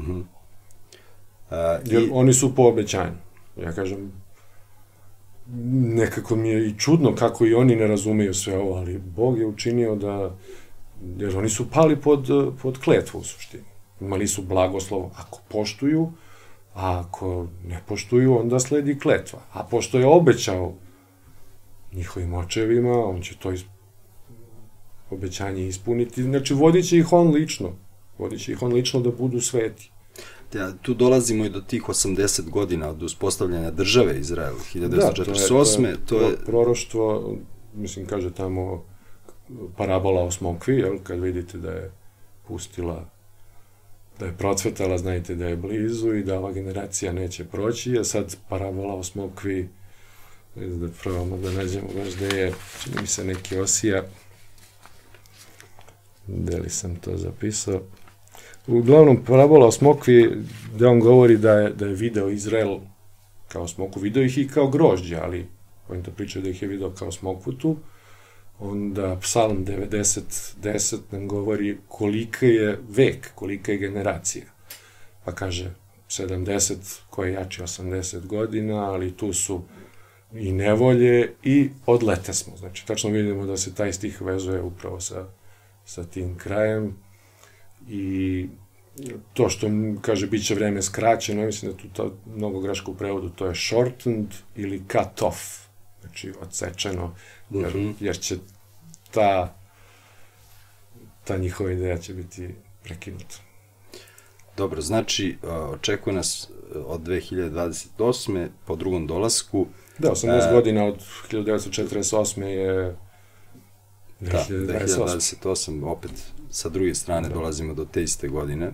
Speaker 3: Jer oni su po obećanju. Ja kažem, nekako mi je i čudno kako i oni ne razumeju sve ovo, ali Bog je učinio da, jer oni su pali pod, pod kletvu u suštini. Imali su blagoslov ako poštuju, a ako ne poštuju, onda sledi kletva. A pošto je obećao njihovim očevima, on će to is... obećanje ispuniti. Znači, vodit će ih on lično. Vodit će ih on lično da budu sveti.
Speaker 2: Ja, tu dolazimo i do tih 80 godina od uspostavljanja države Izrael, 1948. Da, to je,
Speaker 3: to je, to je... proroštvo, mislim, kaže tamo parabola o smokvi, jel, kad vidite da je pustila da je procvetala, znajte da je blizu i da ova generacija neće proći, a sad parabola o smokvi, da probamo da nađemo baš gde je, čini mi se neki osija, gde li sam to zapisao, Uglavnom, parabola o smokvi, gde on govori da je, da je video Izrael kao smoku, video ih i kao grožđe, ali on to priča da ih je video kao smokvutu, onda psalm 90, 10 nam govori kolika je vek, kolika je generacija. Pa kaže 70 koje je jači 80 godina, ali tu su i nevolje i odlete smo. Znači, tačno vidimo da se taj stih vezuje upravo sa, sa tim krajem i to što kaže bit će vreme skraćeno, mislim da tu to mnogo greško u prevodu, to je shortened ili cut off, znači odsečeno, jer, mhm. -huh. jer će ta ta njihova ideja će biti prekinuta.
Speaker 2: Dobro, znači očekuje nas od 2028. po drugom dolasku.
Speaker 3: Da, 18 e, godina od 1948. je
Speaker 2: 2028. Da, 2028, opet sa druge strane da. dolazimo do te iste godine.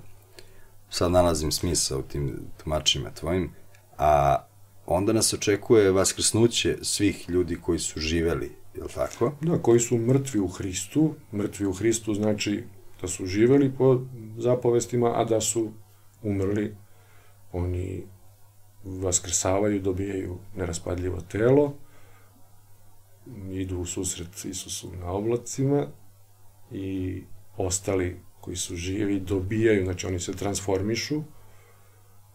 Speaker 2: Sad nalazim smisa u tim tumačima tvojim, a onda nas očekuje vaskrsnuće svih ljudi koji su živeli, je li tako?
Speaker 3: Da, koji su mrtvi u Hristu. Mrtvi u Hristu znači da su živeli po zapovestima, a da su umrli. Oni vaskrsavaju, dobijaju neraspadljivo telo, idu u susret Isusu na oblacima i ostali koji su živi dobijaju, znači oni se transformišu,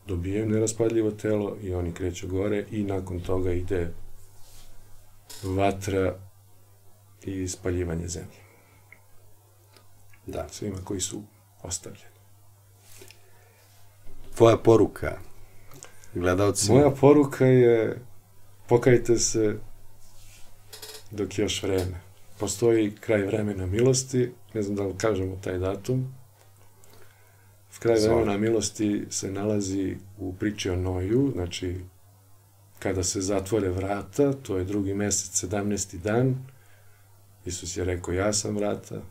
Speaker 3: dobijaju neraspadljivo telo i oni kreću gore i nakon toga ide vatra i spaljivanje zemlje. Da. Svima koji su ostavljeni.
Speaker 2: Tvoja poruka gledalcima?
Speaker 3: Moja poruka je pokajte se dok još vreme. Postoji kraj vremena milosti, ne znam da li kažemo taj datum. Kraj vremena milosti se nalazi u priči o Noju, znači kada se zatvore vrata, to je drugi mesec, 17. dan, Isus je rekao ja sam vrata.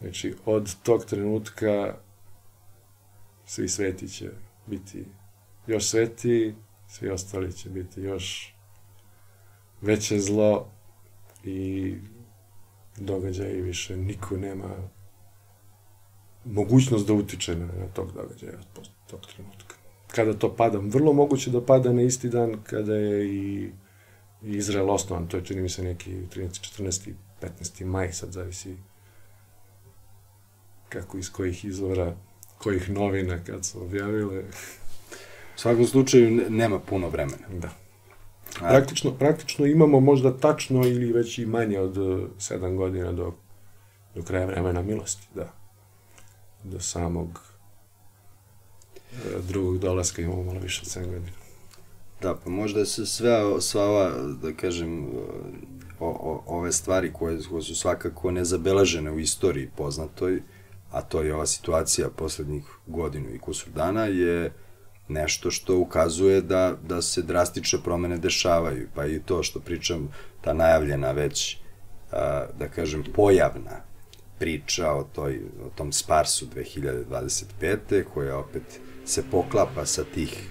Speaker 3: Znači od tog trenutka svi sveti će biti još sveti, svi ostali će biti još veće zlo i događaji više niko nema mogućnost da utiče na, na tog događaja od tog trenutka. Kada to pada, vrlo moguće da pada na isti dan kada je i Izrael osnovan, to je čini mi se neki 13. 14. 15. maj, sad zavisi kako iz kojih izvora, kojih novina kad su objavile.
Speaker 2: U svakom slučaju nema puno vremena.
Speaker 3: Da. Praktično, praktično imamo možda tačno ili već i manje od 7 eh, godina do, do kraja vremena milosti, da. Do samog eh, drugog dolaska imamo malo više od 7 godina.
Speaker 2: Da, pa možda se sve, sva ova, da kažem, o, o, ove stvari koje, koje su svakako nezabeležene u istoriji poznatoj, a to je ova situacija poslednjih godinu i kusur dana, je nešto što ukazuje da, da se drastične promene dešavaju, pa i to što pričam, ta najavljena već, da kažem, pojavna priča o, toj, o tom Sparsu 2025. koja opet se poklapa sa tih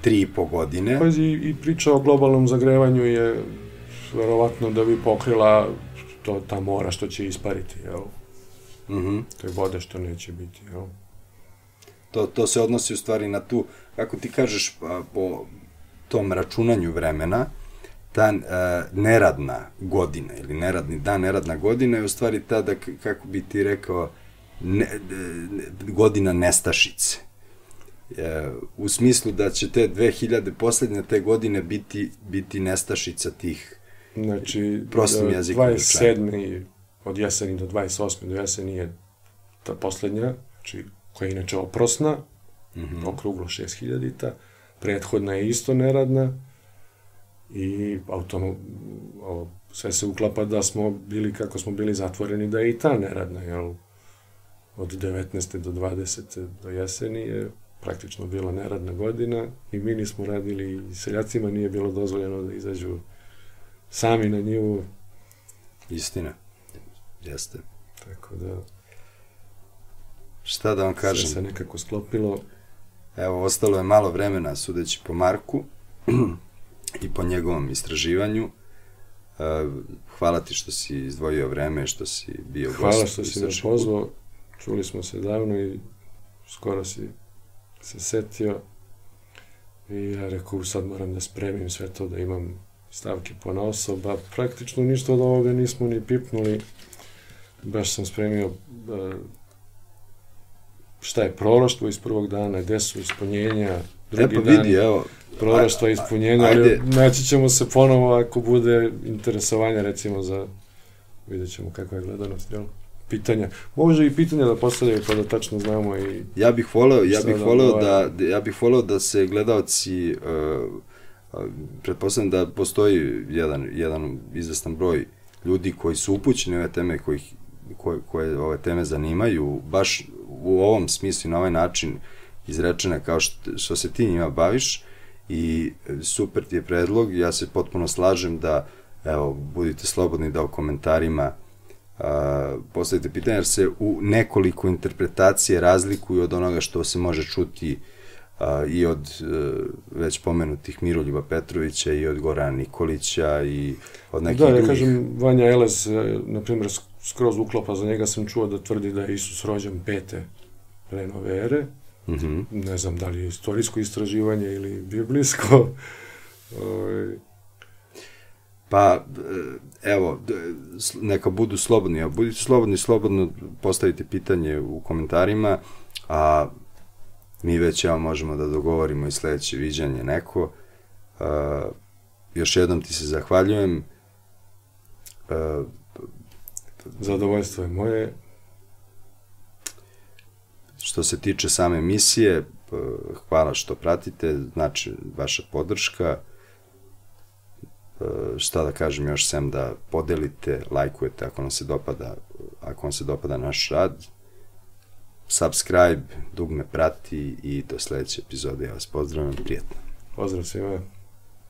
Speaker 2: tri i po godine.
Speaker 3: Pazi, i priča o globalnom zagrevanju je verovatno da bi pokrila to, ta mora što će ispariti, jel? Mm -hmm. To je vode što neće biti, jel?
Speaker 2: To, to se odnosi u stvari na tu, kako ti kažeš, po tom računanju vremena, ta uh, neradna godina ili neradni dan, neradna godina je u stvari ta da, kako bi ti rekao, ne, ne, godina nestašice. e, u smislu da će te 2000 poslednje te godine biti, biti nestašica tih
Speaker 3: Znači,
Speaker 2: Prostim
Speaker 3: da,
Speaker 2: jezikom
Speaker 3: 27. od jeseni do 28. do jeseni je ta poslednja, znači, koja je inače oprosna, mm. -hmm. okruglo 6000-ta, prethodna je isto neradna i autonom, ovo, sve se uklapa da smo bili kako smo bili zatvoreni, da je i ta neradna, jel? Od 19. do 20. do jeseni je praktično bila neradna godina i mi nismo radili, i seljacima nije bilo dozvoljeno da izađu sami na njivu,
Speaker 2: istina. Jeste.
Speaker 3: tako da
Speaker 2: Šta da vam
Speaker 3: sve
Speaker 2: kažem?
Speaker 3: se nekako sklopilo.
Speaker 2: Evo, ostalo je malo vremena sudeći po Marku i po njegovom istraživanju. E, Hvala ti što si izdvojio vreme, što si bio gost.
Speaker 3: Hvala što si me pozvao, čuli smo se davno i skoro si se setio i ja rekao sad moram da spremim sve to da imam stavke po na osoba, praktično ništa od ovoga nismo ni pipnuli, baš sam spremio e, šta je proroštvo iz prvog dana, gde su ispunjenja,
Speaker 2: E
Speaker 3: drugi
Speaker 2: pa
Speaker 3: dan
Speaker 2: vidi, evo,
Speaker 3: proroštva ispunjenja, ali naći ćemo se ponovo ako bude interesovanja recimo za, vidjet ćemo kakva je gledanost, jel? Pitanja. Može i pitanja da postavljaju pa da tačno znamo i
Speaker 2: Ja bih voleo, ja bih voleo da, da ja bih voleo da se gledaoci uh, uh, pretpostavljam da postoji jedan jedan izvestan broj ljudi koji su upućeni ove teme kojih koje, koje ove teme zanimaju baš u ovom smislu na ovaj način izrečene kao što, što se ti njima baviš i e, super ti je predlog, ja se potpuno slažem da evo, budite slobodni da u komentarima a, postavite pitanje, jer se u nekoliko interpretacije razlikuju od onoga što se može čuti a, i od e, već pomenutih Miroljuba Petrovića i od Gorana Nikolića i od nekih
Speaker 3: da, ja
Speaker 2: drugih.
Speaker 3: kažem, Vanja Elez, e, na primjer, sk- skroz uklapa, za njega sam čuo da tvrdi da je Isus rođen pete pre nove ere.
Speaker 2: Mhm.
Speaker 3: Ne znam da li je istorijsko istraživanje ili biblijsko. Ovaj,
Speaker 2: Pa, e, evo, neka budu slobodni, a budite slobodni, slobodno postavite pitanje u komentarima, a mi već evo možemo da dogovorimo i sledeće viđanje neko. A, još jednom ti se zahvaljujem. A,
Speaker 3: zadovoljstvo je moje.
Speaker 2: Što se tiče same emisije, p- hvala što pratite, znači vaša podrška. Šta da kažem još sem da podelite, lajkujete ako vam se dopada, ako vam se dopada naš rad. Subscribe, dugme prati i do sledeće epizode. Ja vas pozdravljam, prijetno.
Speaker 3: Pozdrav svima.